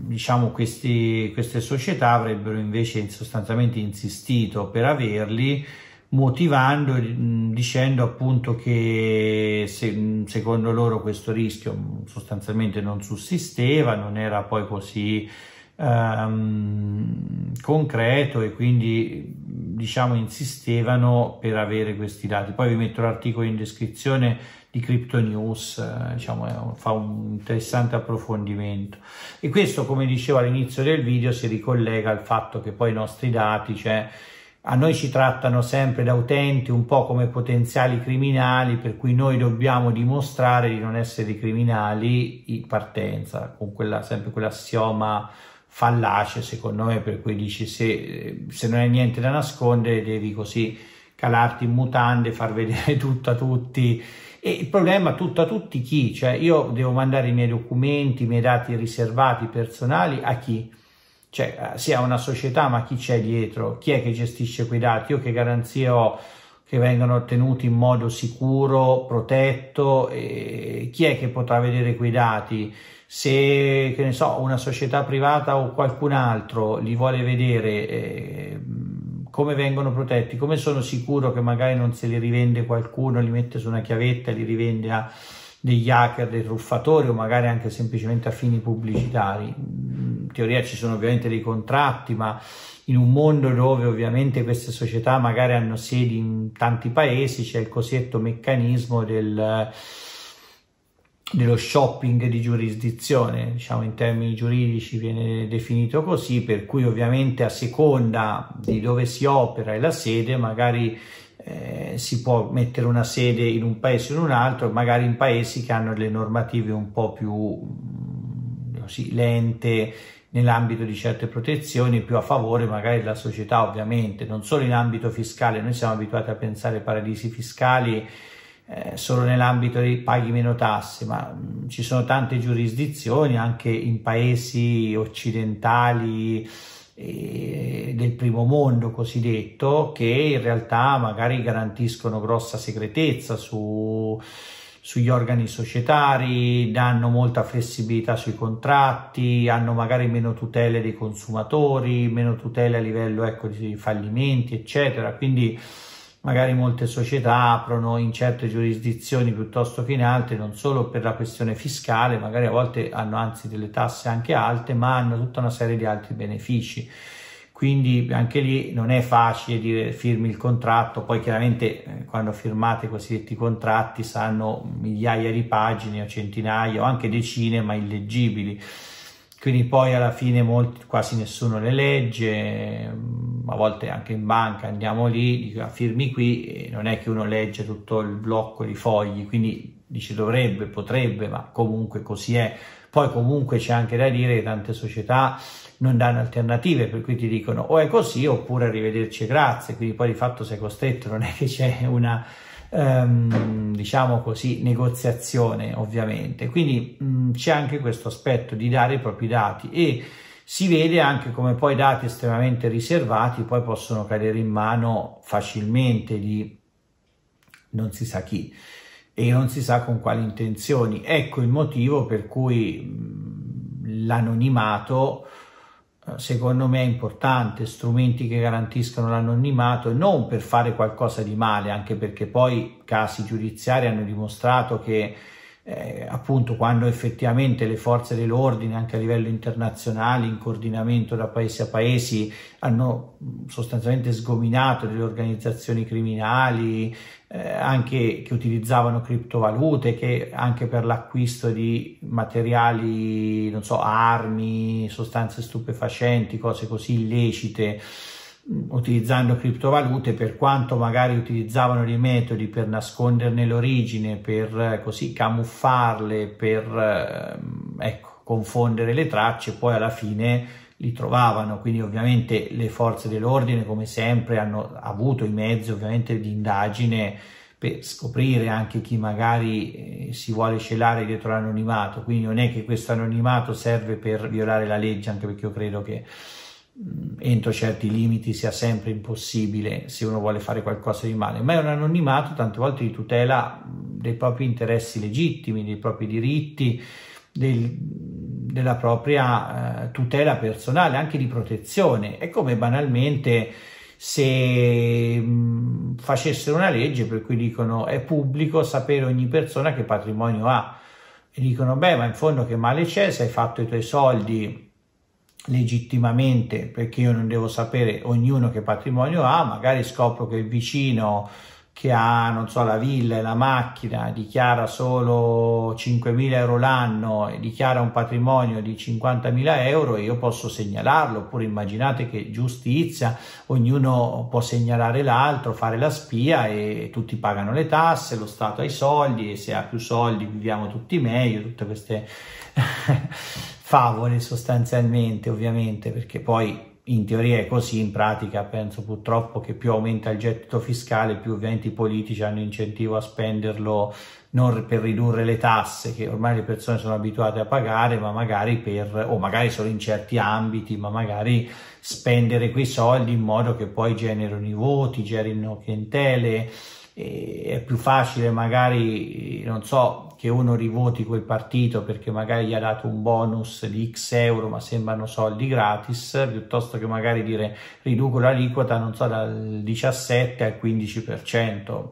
diciamo questi, queste società avrebbero invece sostanzialmente insistito per averli motivando dicendo appunto che se, secondo loro questo rischio sostanzialmente non sussisteva non era poi così ehm, concreto e quindi diciamo insistevano per avere questi dati. Poi vi metto l'articolo in descrizione di Crypto News, eh, diciamo, fa un interessante approfondimento. E questo, come dicevo all'inizio del video, si ricollega al fatto che poi i nostri dati, cioè, a noi ci trattano sempre da utenti un po' come potenziali criminali, per cui noi dobbiamo dimostrare di non essere criminali in partenza, con quella, sempre quell'assioma fallace, secondo me, per cui dici se, se non hai niente da nascondere devi così calarti in mutande, far vedere (laughs) tutto a tutti e il problema tutto a tutti chi? Cioè io devo mandare i miei documenti, i miei dati riservati personali a chi? Cioè sia eh, una società ma chi c'è dietro? Chi è che gestisce quei dati? Io che garanzie ho che vengano ottenuti in modo sicuro, protetto? E chi è che potrà vedere quei dati? Se, che ne so, una società privata o qualcun altro li vuole vedere... Eh, come vengono protetti, come sono sicuro che magari non se li rivende qualcuno, li mette su una chiavetta e li rivende a degli hacker, dei truffatori o magari anche semplicemente a fini pubblicitari. in teoria ci sono ovviamente dei contratti, ma in un mondo dove ovviamente queste società magari hanno sedi in tanti paesi c'è il cosiddetto meccanismo del dello shopping di giurisdizione, diciamo in termini giuridici viene definito così, per cui ovviamente a seconda di dove si opera e la sede, magari eh, si può mettere una sede in un paese o in un altro, magari in paesi che hanno le normative un po' più mm, così, lente nell'ambito di certe protezioni, più a favore magari della società ovviamente, non solo in ambito fiscale, noi siamo abituati a pensare ai paradisi fiscali eh, solo nell'ambito di paghi meno tasse, ma mm, ci sono tante giurisdizioni anche in paesi occidentali eh, del primo mondo cosiddetto che in realtà magari garantiscono grossa segretezza su, sugli organi societari, danno molta flessibilità sui contratti, hanno magari meno tutele dei consumatori, meno tutele a livello ecco, di fallimenti, eccetera. Quindi magari molte società aprono in certe giurisdizioni piuttosto che in altre, non solo per la questione fiscale, magari a volte hanno anzi delle tasse anche alte, ma hanno tutta una serie di altri benefici. Quindi anche lì non è facile dire firmi il contratto, poi chiaramente eh, quando firmate i cosiddetti contratti sanno migliaia di pagine o centinaia o anche decine ma illeggibili quindi poi alla fine molti, quasi nessuno le legge, a volte anche in banca andiamo lì, ah, firmi qui, non è che uno legge tutto il blocco di fogli, quindi dice dovrebbe, potrebbe, ma comunque così è. Poi comunque c'è anche da dire che tante società non danno alternative, per cui ti dicono o è così oppure arrivederci grazie, quindi poi di fatto sei costretto, non è che c'è una ehm, diciamo così, negoziazione ovviamente. Quindi mh, c'è anche questo aspetto di dare i propri dati e si vede anche come poi dati estremamente riservati poi possono cadere in mano facilmente di non si sa chi e non si sa con quali intenzioni. Ecco il motivo per cui l'anonimato secondo me è importante, strumenti che garantiscano l'anonimato, non per fare qualcosa di male, anche perché poi casi giudiziari hanno dimostrato che eh, appunto quando effettivamente le forze dell'ordine anche a livello internazionale in coordinamento da paese a paesi hanno sostanzialmente sgominato delle organizzazioni criminali eh, anche che utilizzavano criptovalute che anche per l'acquisto di materiali non so armi sostanze stupefacenti cose così illecite utilizzando criptovalute per quanto magari utilizzavano dei metodi per nasconderne l'origine, per eh, così camuffarle, per ehm, ecco, confondere le tracce, poi alla fine li trovavano, quindi ovviamente le forze dell'ordine come sempre hanno avuto i mezzi ovviamente di indagine per scoprire anche chi magari eh, si vuole celare dietro l'anonimato, quindi non è che questo anonimato serve per violare la legge, anche perché io credo che entro certi limiti sia sempre impossibile se uno vuole fare qualcosa di male, ma è un anonimato tante volte di tutela dei propri interessi legittimi, dei propri diritti, del, della propria eh, tutela personale, anche di protezione. È come banalmente se mh, facessero una legge per cui dicono è pubblico sapere ogni persona che patrimonio ha e dicono beh ma in fondo che male c'è se hai fatto i tuoi soldi legittimamente perché io non devo sapere ognuno che patrimonio ha, magari scopro che il vicino che ha, non so, la villa e la macchina dichiara solo 5.000 euro l'anno e dichiara un patrimonio di 50.000 euro io posso segnalarlo, oppure immaginate che giustizia, ognuno può segnalare l'altro, fare la spia e tutti pagano le tasse, lo Stato ha i soldi e se ha più soldi viviamo tutti meglio, tutte queste (laughs) favole sostanzialmente ovviamente perché poi in teoria è così, in pratica penso purtroppo che più aumenta il gettito fiscale più ovviamente i politici hanno incentivo a spenderlo non per ridurre le tasse che ormai le persone sono abituate a pagare ma magari per o magari solo in certi ambiti ma magari spendere quei soldi in modo che poi generino i voti, generino clientele. È più facile magari, non so, che uno rivoti quel partito perché magari gli ha dato un bonus di x euro ma sembrano soldi gratis, piuttosto che magari dire riduco l'aliquota, non so, dal 17 al 15%.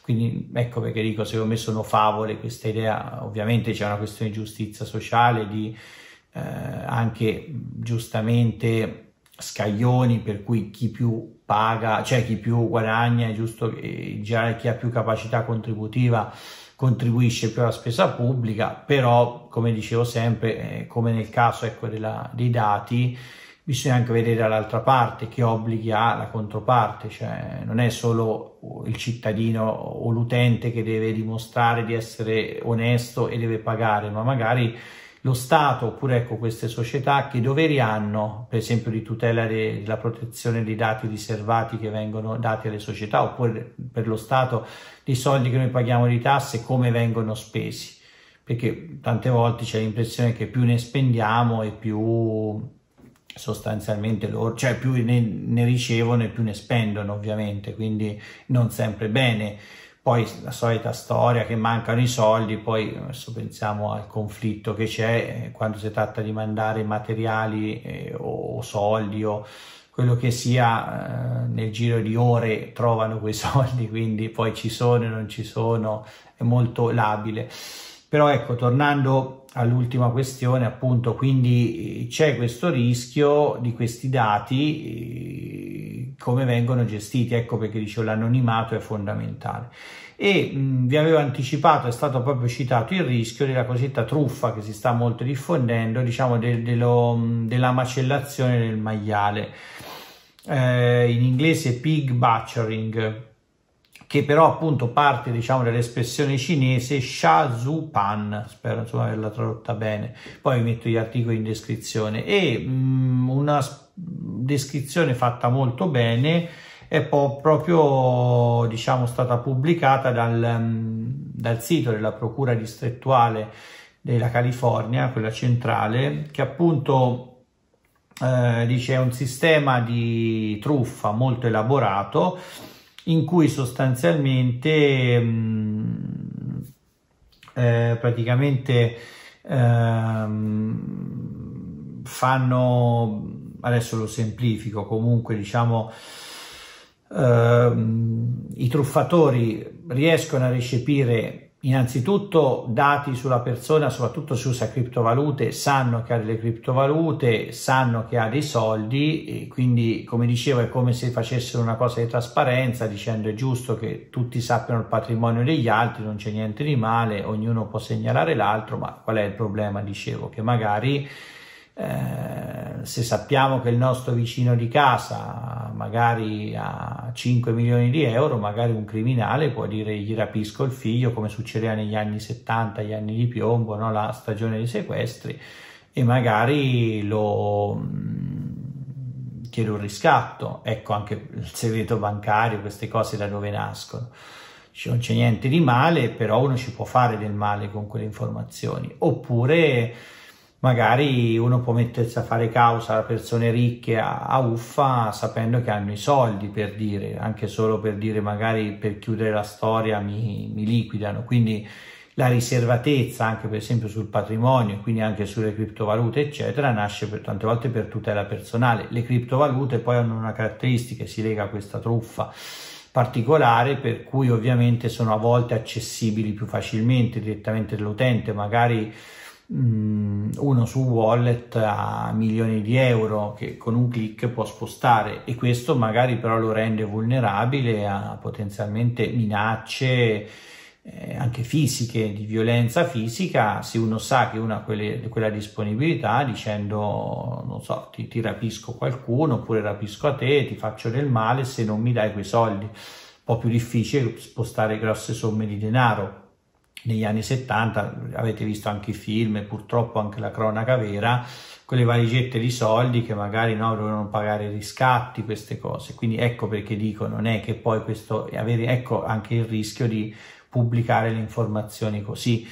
Quindi ecco perché dico, secondo me sono favole questa idea, ovviamente c'è una questione di giustizia sociale, di eh, anche giustamente scaglioni per cui chi più paga, cioè chi più guadagna, è giusto che in generale chi ha più capacità contributiva contribuisce più alla spesa pubblica, però come dicevo sempre, eh, come nel caso ecco, della, dei dati, bisogna anche vedere dall'altra parte che obblighi ha la controparte, cioè non è solo il cittadino o l'utente che deve dimostrare di essere onesto e deve pagare, ma magari lo Stato oppure ecco, queste società che doveri hanno, per esempio di tutela della protezione dei dati riservati che vengono dati alle società, oppure per lo Stato dei soldi che noi paghiamo di tasse, come vengono spesi. Perché tante volte c'è l'impressione che più ne spendiamo e più sostanzialmente loro, cioè più ne, ne ricevono e più ne spendono ovviamente, quindi non sempre bene poi la solita storia che mancano i soldi, poi adesso pensiamo al conflitto che c'è eh, quando si tratta di mandare materiali eh, o soldi o quello che sia eh, nel giro di ore trovano quei (laughs) soldi, quindi poi ci sono e non ci sono, è molto labile. Però ecco, tornando all'ultima questione, appunto, quindi eh, c'è questo rischio di questi dati, eh, come vengono gestiti, ecco perché dicevo l'anonimato è fondamentale. E mh, vi avevo anticipato, è stato proprio citato il rischio della cosiddetta truffa che si sta molto diffondendo, diciamo de, de lo, della macellazione del maiale, eh, in inglese pig butchering che però appunto parte diciamo dall'espressione cinese sha zu pan, spero insomma averla tradotta bene, poi metto gli articoli in descrizione. E mh, mm, una descrizione fatta molto bene è proprio diciamo stata pubblicata dal, mm, dal sito della procura distrettuale della California, quella centrale, che appunto eh, dice è un sistema di truffa molto elaborato in cui sostanzialmente mh, mm, eh, praticamente eh, fanno adesso lo semplifico comunque diciamo eh, i truffatori riescono a recepire Innanzitutto dati sulla persona, soprattutto se usa criptovalute, sanno che ha delle criptovalute, sanno che ha dei soldi, quindi come dicevo è come se facessero una cosa di trasparenza dicendo è giusto che tutti sappiano il patrimonio degli altri, non c'è niente di male, ognuno può segnalare l'altro, ma qual è il problema? Dicevo che magari eh, se sappiamo che il nostro vicino di casa magari ha 5 milioni di euro, magari un criminale può dire gli rapisco il figlio come succedeva negli anni 70, gli anni di piombo, no? la stagione dei sequestri e magari lo mm, chiede un riscatto, ecco anche il segreto bancario, queste cose da dove nascono. Non c'è niente di male, però uno ci può fare del male con quelle informazioni. Oppure magari uno può mettersi a fare causa a persone ricche a, a, uffa sapendo che hanno i soldi per dire, anche solo per dire magari per chiudere la storia mi, mi liquidano, quindi la riservatezza anche per esempio sul patrimonio, quindi anche sulle criptovalute eccetera, nasce per tante volte per tutela personale. Le criptovalute poi hanno una caratteristica, si lega a questa truffa particolare per cui ovviamente sono a volte accessibili più facilmente direttamente dall'utente, magari uno su wallet a milioni di euro che con un clic può spostare e questo magari però lo rende vulnerabile a potenzialmente minacce eh, anche fisiche, di violenza fisica, se uno sa che uno ha quelle, quella disponibilità dicendo, non so, ti, ti rapisco qualcuno oppure rapisco a te, ti faccio del male se non mi dai quei soldi. Un po' più difficile spostare grosse somme di denaro, negli anni 70, avete visto anche i film e purtroppo anche la cronaca vera, quelle valigette di soldi che magari no, dovevano pagare riscatti, queste cose. Quindi ecco perché dico, non è che poi questo, avere, ecco anche il rischio di pubblicare le informazioni così.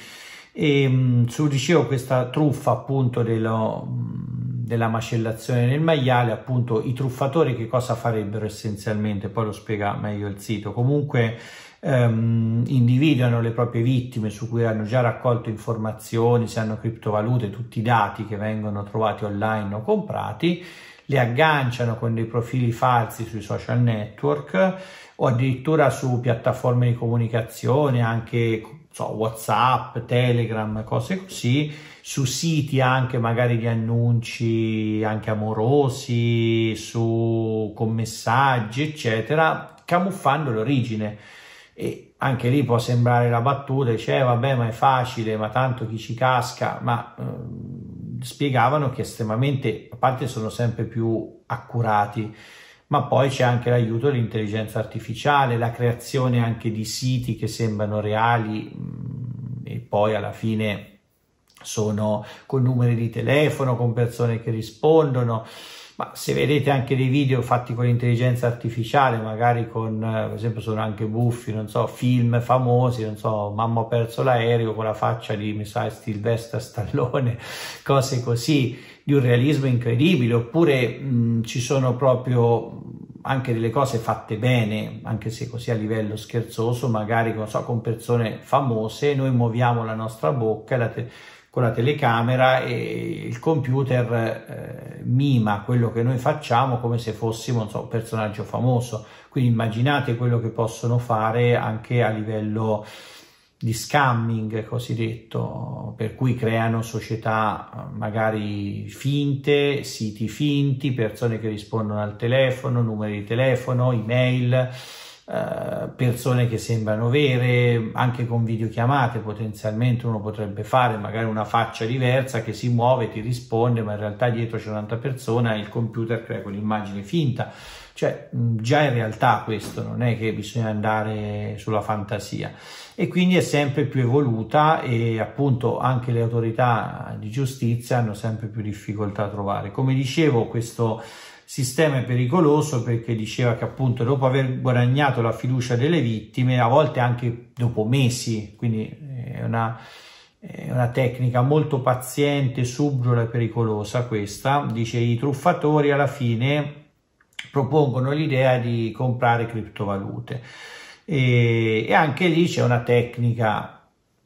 E mh, su, dicevo, questa truffa appunto dello, della macellazione nel maiale, appunto i truffatori che cosa farebbero essenzialmente, poi lo spiega meglio il sito. Comunque ehm, individuano le proprie vittime su cui hanno già raccolto informazioni, se hanno criptovalute, tutti i dati che vengono trovati online o comprati, le agganciano con dei profili falsi sui social network o addirittura su piattaforme di comunicazione, anche so, Whatsapp, Telegram, cose così, su siti anche magari di annunci anche amorosi, su con messaggi, eccetera, camuffando l'origine. E anche lì può sembrare la battuta, dice, eh, vabbè, ma è facile, ma tanto chi ci casca, ma eh, spiegavano che estremamente, a parte sono sempre più accurati, ma poi c'è anche l'aiuto dell'intelligenza artificiale, la creazione anche di siti che sembrano reali mh, e poi alla fine sono con numeri di telefono, con persone che rispondono ma se vedete anche dei video fatti con l'intelligenza artificiale, magari con, eh, per esempio sono anche buffi, non so, film famosi, non so, mamma ho perso l'aereo con la faccia di, mi sa, Stilvestre Stallone, (laughs) cose così, di un realismo incredibile, oppure mh, ci sono proprio anche delle cose fatte bene, anche se così a livello scherzoso, magari so, con persone famose, noi muoviamo la nostra bocca e la te- con la telecamera e il computer eh, mima quello che noi facciamo come se fossimo so, un personaggio famoso. Quindi immaginate quello che possono fare anche a livello di scamming cosiddetto, per cui creano società magari finte, siti finti, persone che rispondono al telefono, numeri di telefono, email, eh, persone che sembrano vere, anche con videochiamate potenzialmente uno potrebbe fare magari una faccia diversa che si muove, ti risponde, ma in realtà dietro c'è un'altra persona e il computer crea quell'immagine finta. Cioè, già in realtà questo non è che bisogna andare sulla fantasia e quindi è sempre più evoluta e appunto anche le autorità di giustizia hanno sempre più difficoltà a trovare. Come dicevo, questo sistema è pericoloso perché diceva che appunto dopo aver guadagnato la fiducia delle vittime, a volte anche dopo mesi, quindi è una, è una tecnica molto paziente, subdola e pericolosa questa, dice i truffatori alla fine propongono l'idea di comprare criptovalute. E, e anche lì c'è una tecnica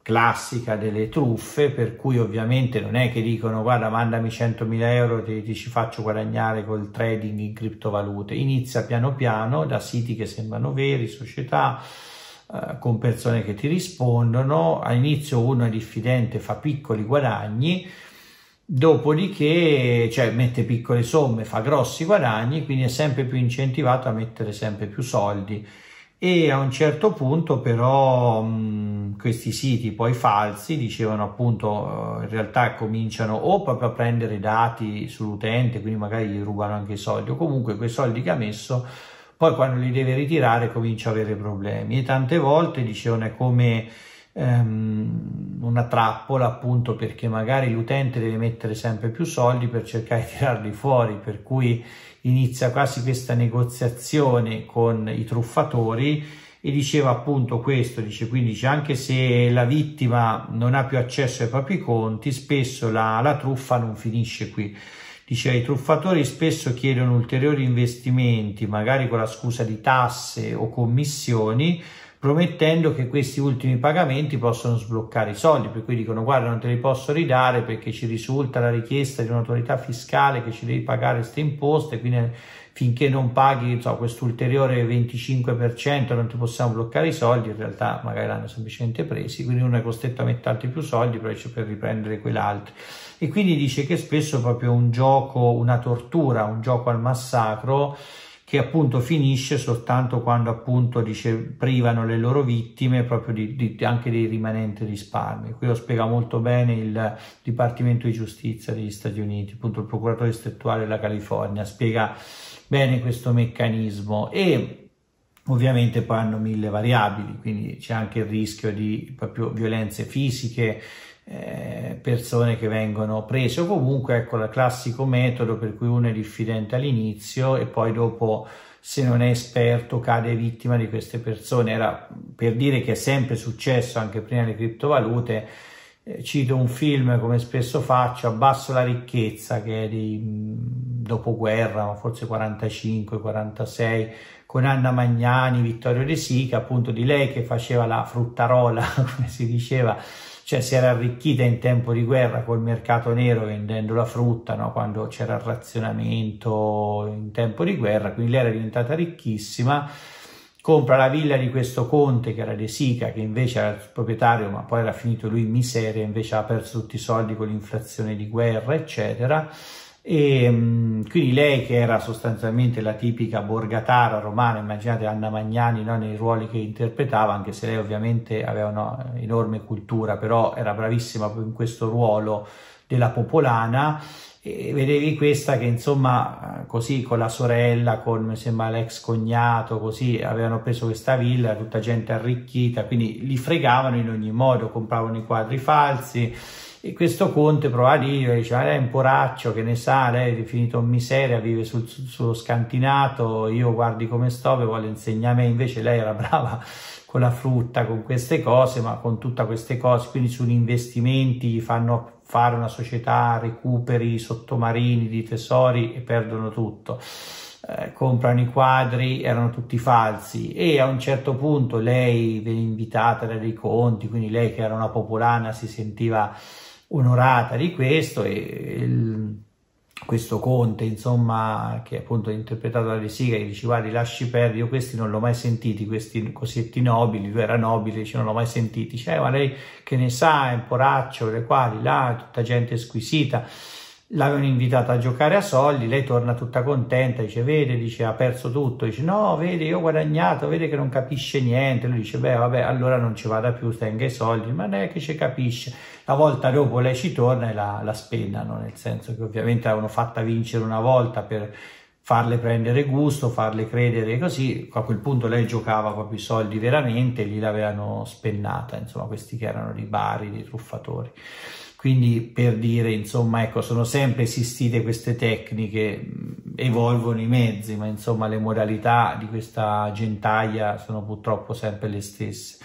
classica delle truffe, per cui ovviamente non è che dicono guarda mandami 100.000 euro e ti, ci faccio guadagnare col trading in criptovalute, inizia piano piano da siti che sembrano veri, società, eh, con persone che ti rispondono, all'inizio uno è diffidente, fa piccoli guadagni, dopodiché cioè, mette piccole somme, fa grossi guadagni, quindi è sempre più incentivato a mettere sempre più soldi e a un certo punto però mh, questi siti poi falsi dicevano appunto in realtà cominciano o proprio a prendere dati sull'utente quindi magari gli rubano anche i soldi o comunque quei soldi che ha messo poi quando li deve ritirare comincia a avere problemi. E tante volte dicevano è come ehm, una trappola appunto perché magari l'utente deve mettere sempre più soldi per cercare di tirarli fuori per cui inizia quasi questa negoziazione con i truffatori e diceva appunto questo, dice quindi dice, anche se la vittima non ha più accesso ai propri conti, spesso la, la truffa non finisce qui. Dice i truffatori spesso chiedono ulteriori investimenti, magari con la scusa di tasse o commissioni, promettendo che questi ultimi pagamenti possono sbloccare i soldi, per cui dicono guarda non te li posso ridare perché ci risulta la richiesta di un'autorità fiscale che ci devi pagare queste imposte, quindi finché non paghi so, questo ulteriore 25% non ti possiamo bloccare i soldi, in realtà magari l'hanno semplicemente presi, quindi uno è costretto a metterti più soldi per riprendere quell'altro. E quindi dice che spesso è proprio un gioco, una tortura, un gioco al massacro, che appunto finisce soltanto quando appunto dice, privano le loro vittime proprio di, di, anche dei rimanenti risparmi. Qui lo spiega molto bene il Dipartimento di Giustizia degli Stati Uniti, appunto il procuratore distrettuale della California, spiega bene questo meccanismo e ovviamente poi hanno mille variabili, quindi c'è anche il rischio di proprio violenze fisiche, eh, persone che vengono prese. O comunque ecco il classico metodo per cui uno è diffidente all'inizio e poi dopo se non è esperto cade vittima di queste persone. Era per dire che è sempre successo anche prima delle criptovalute eh, cito un film come spesso faccio abbasso la ricchezza che è di dopoguerra forse 45 46 con Anna Magnani Vittorio De Sica appunto di lei che faceva la fruttarola (laughs) come si diceva cioè si era arricchita in tempo di guerra col mercato nero vendendo la frutta no? quando c'era il razionamento in tempo di guerra, quindi lei era diventata ricchissima compra la villa di questo conte che era De Sica, che invece era il proprietario, ma poi era finito lui in miseria, invece ha perso tutti i soldi con l'inflazione di guerra, eccetera. E mm, quindi lei, che era sostanzialmente la tipica borgatara romana, immaginate Anna Magnani no, nei ruoli che interpretava, anche se lei ovviamente aveva una enorme cultura, però era bravissima in questo ruolo della popolana. E vedevi questa che insomma così con la sorella, con mi sembra l'ex cognato, così avevano preso questa villa, tutta gente arricchita, quindi li fregavano in ogni modo, compravano i quadri falsi e questo conte prova a dire, diceva lei è un poraccio che ne sa, lei è in miseria, vive sul, sullo scantinato, io guardi come sto, vi vuole insegnare a me, invece lei era (laughs) brava con la frutta, con queste cose, ma con tutte queste cose, quindi sugli investimenti fanno fare una società, recuperi sottomarini di tesori e perdono tutto. Eh, comprano i quadri, erano tutti falsi e a un certo punto lei viene invitata a dei conti, quindi lei che era una popolana si sentiva onorata di questo e il, questo conte, insomma, che appunto è interpretato da De che dice guardi lasci perdere, io questi non l'ho mai sentiti, questi cosiddetti nobili, lui era nobile, dice non l'ho mai sentiti, eh, ma lei che ne sa, è un poraccio, le quali là, tutta gente squisita, l'avevano invitata a giocare a soldi, lei torna tutta contenta, dice vede, dice ha perso tutto, dice no, vede, io ho guadagnato, vede che non capisce niente, lui dice beh vabbè allora non ci vada più, tenga i soldi, ma non è che ci capisce, la volta dopo lei ci torna e la, la spennano, nel senso che ovviamente l'avevano fatta vincere una volta per farle prendere gusto, farle credere così, a quel punto lei giocava proprio i soldi veramente e gliel'avevano spennata, insomma questi che erano dei bari, dei truffatori. Quindi per dire, insomma, ecco, sono sempre esistite queste tecniche, evolvono i mezzi, ma insomma le modalità di questa gentaglia sono purtroppo sempre le stesse.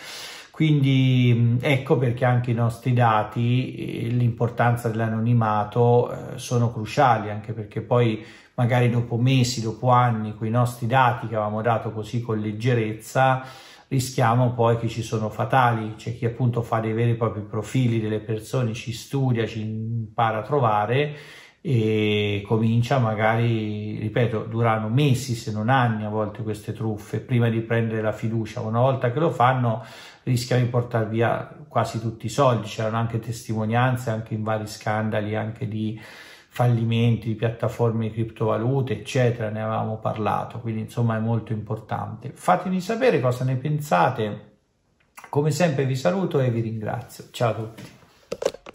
Quindi ecco perché anche i nostri dati, l'importanza dell'anonimato eh, sono cruciali, anche perché poi magari dopo mesi, dopo anni, quei nostri dati che avevamo dato così con leggerezza, rischiamo poi che ci sono fatali, c'è chi appunto fa dei veri e propri profili delle persone, ci studia, ci impara a trovare e comincia magari, ripeto, durano mesi se non anni a volte queste truffe prima di prendere la fiducia. Una volta che lo fanno rischiano di portare via quasi tutti i soldi, c'erano anche testimonianze anche in vari scandali anche di fallimenti di piattaforme di criptovalute, eccetera, ne avevamo parlato, quindi insomma è molto importante. Fatemi sapere cosa ne pensate. Come sempre vi saluto e vi ringrazio. Ciao a tutti.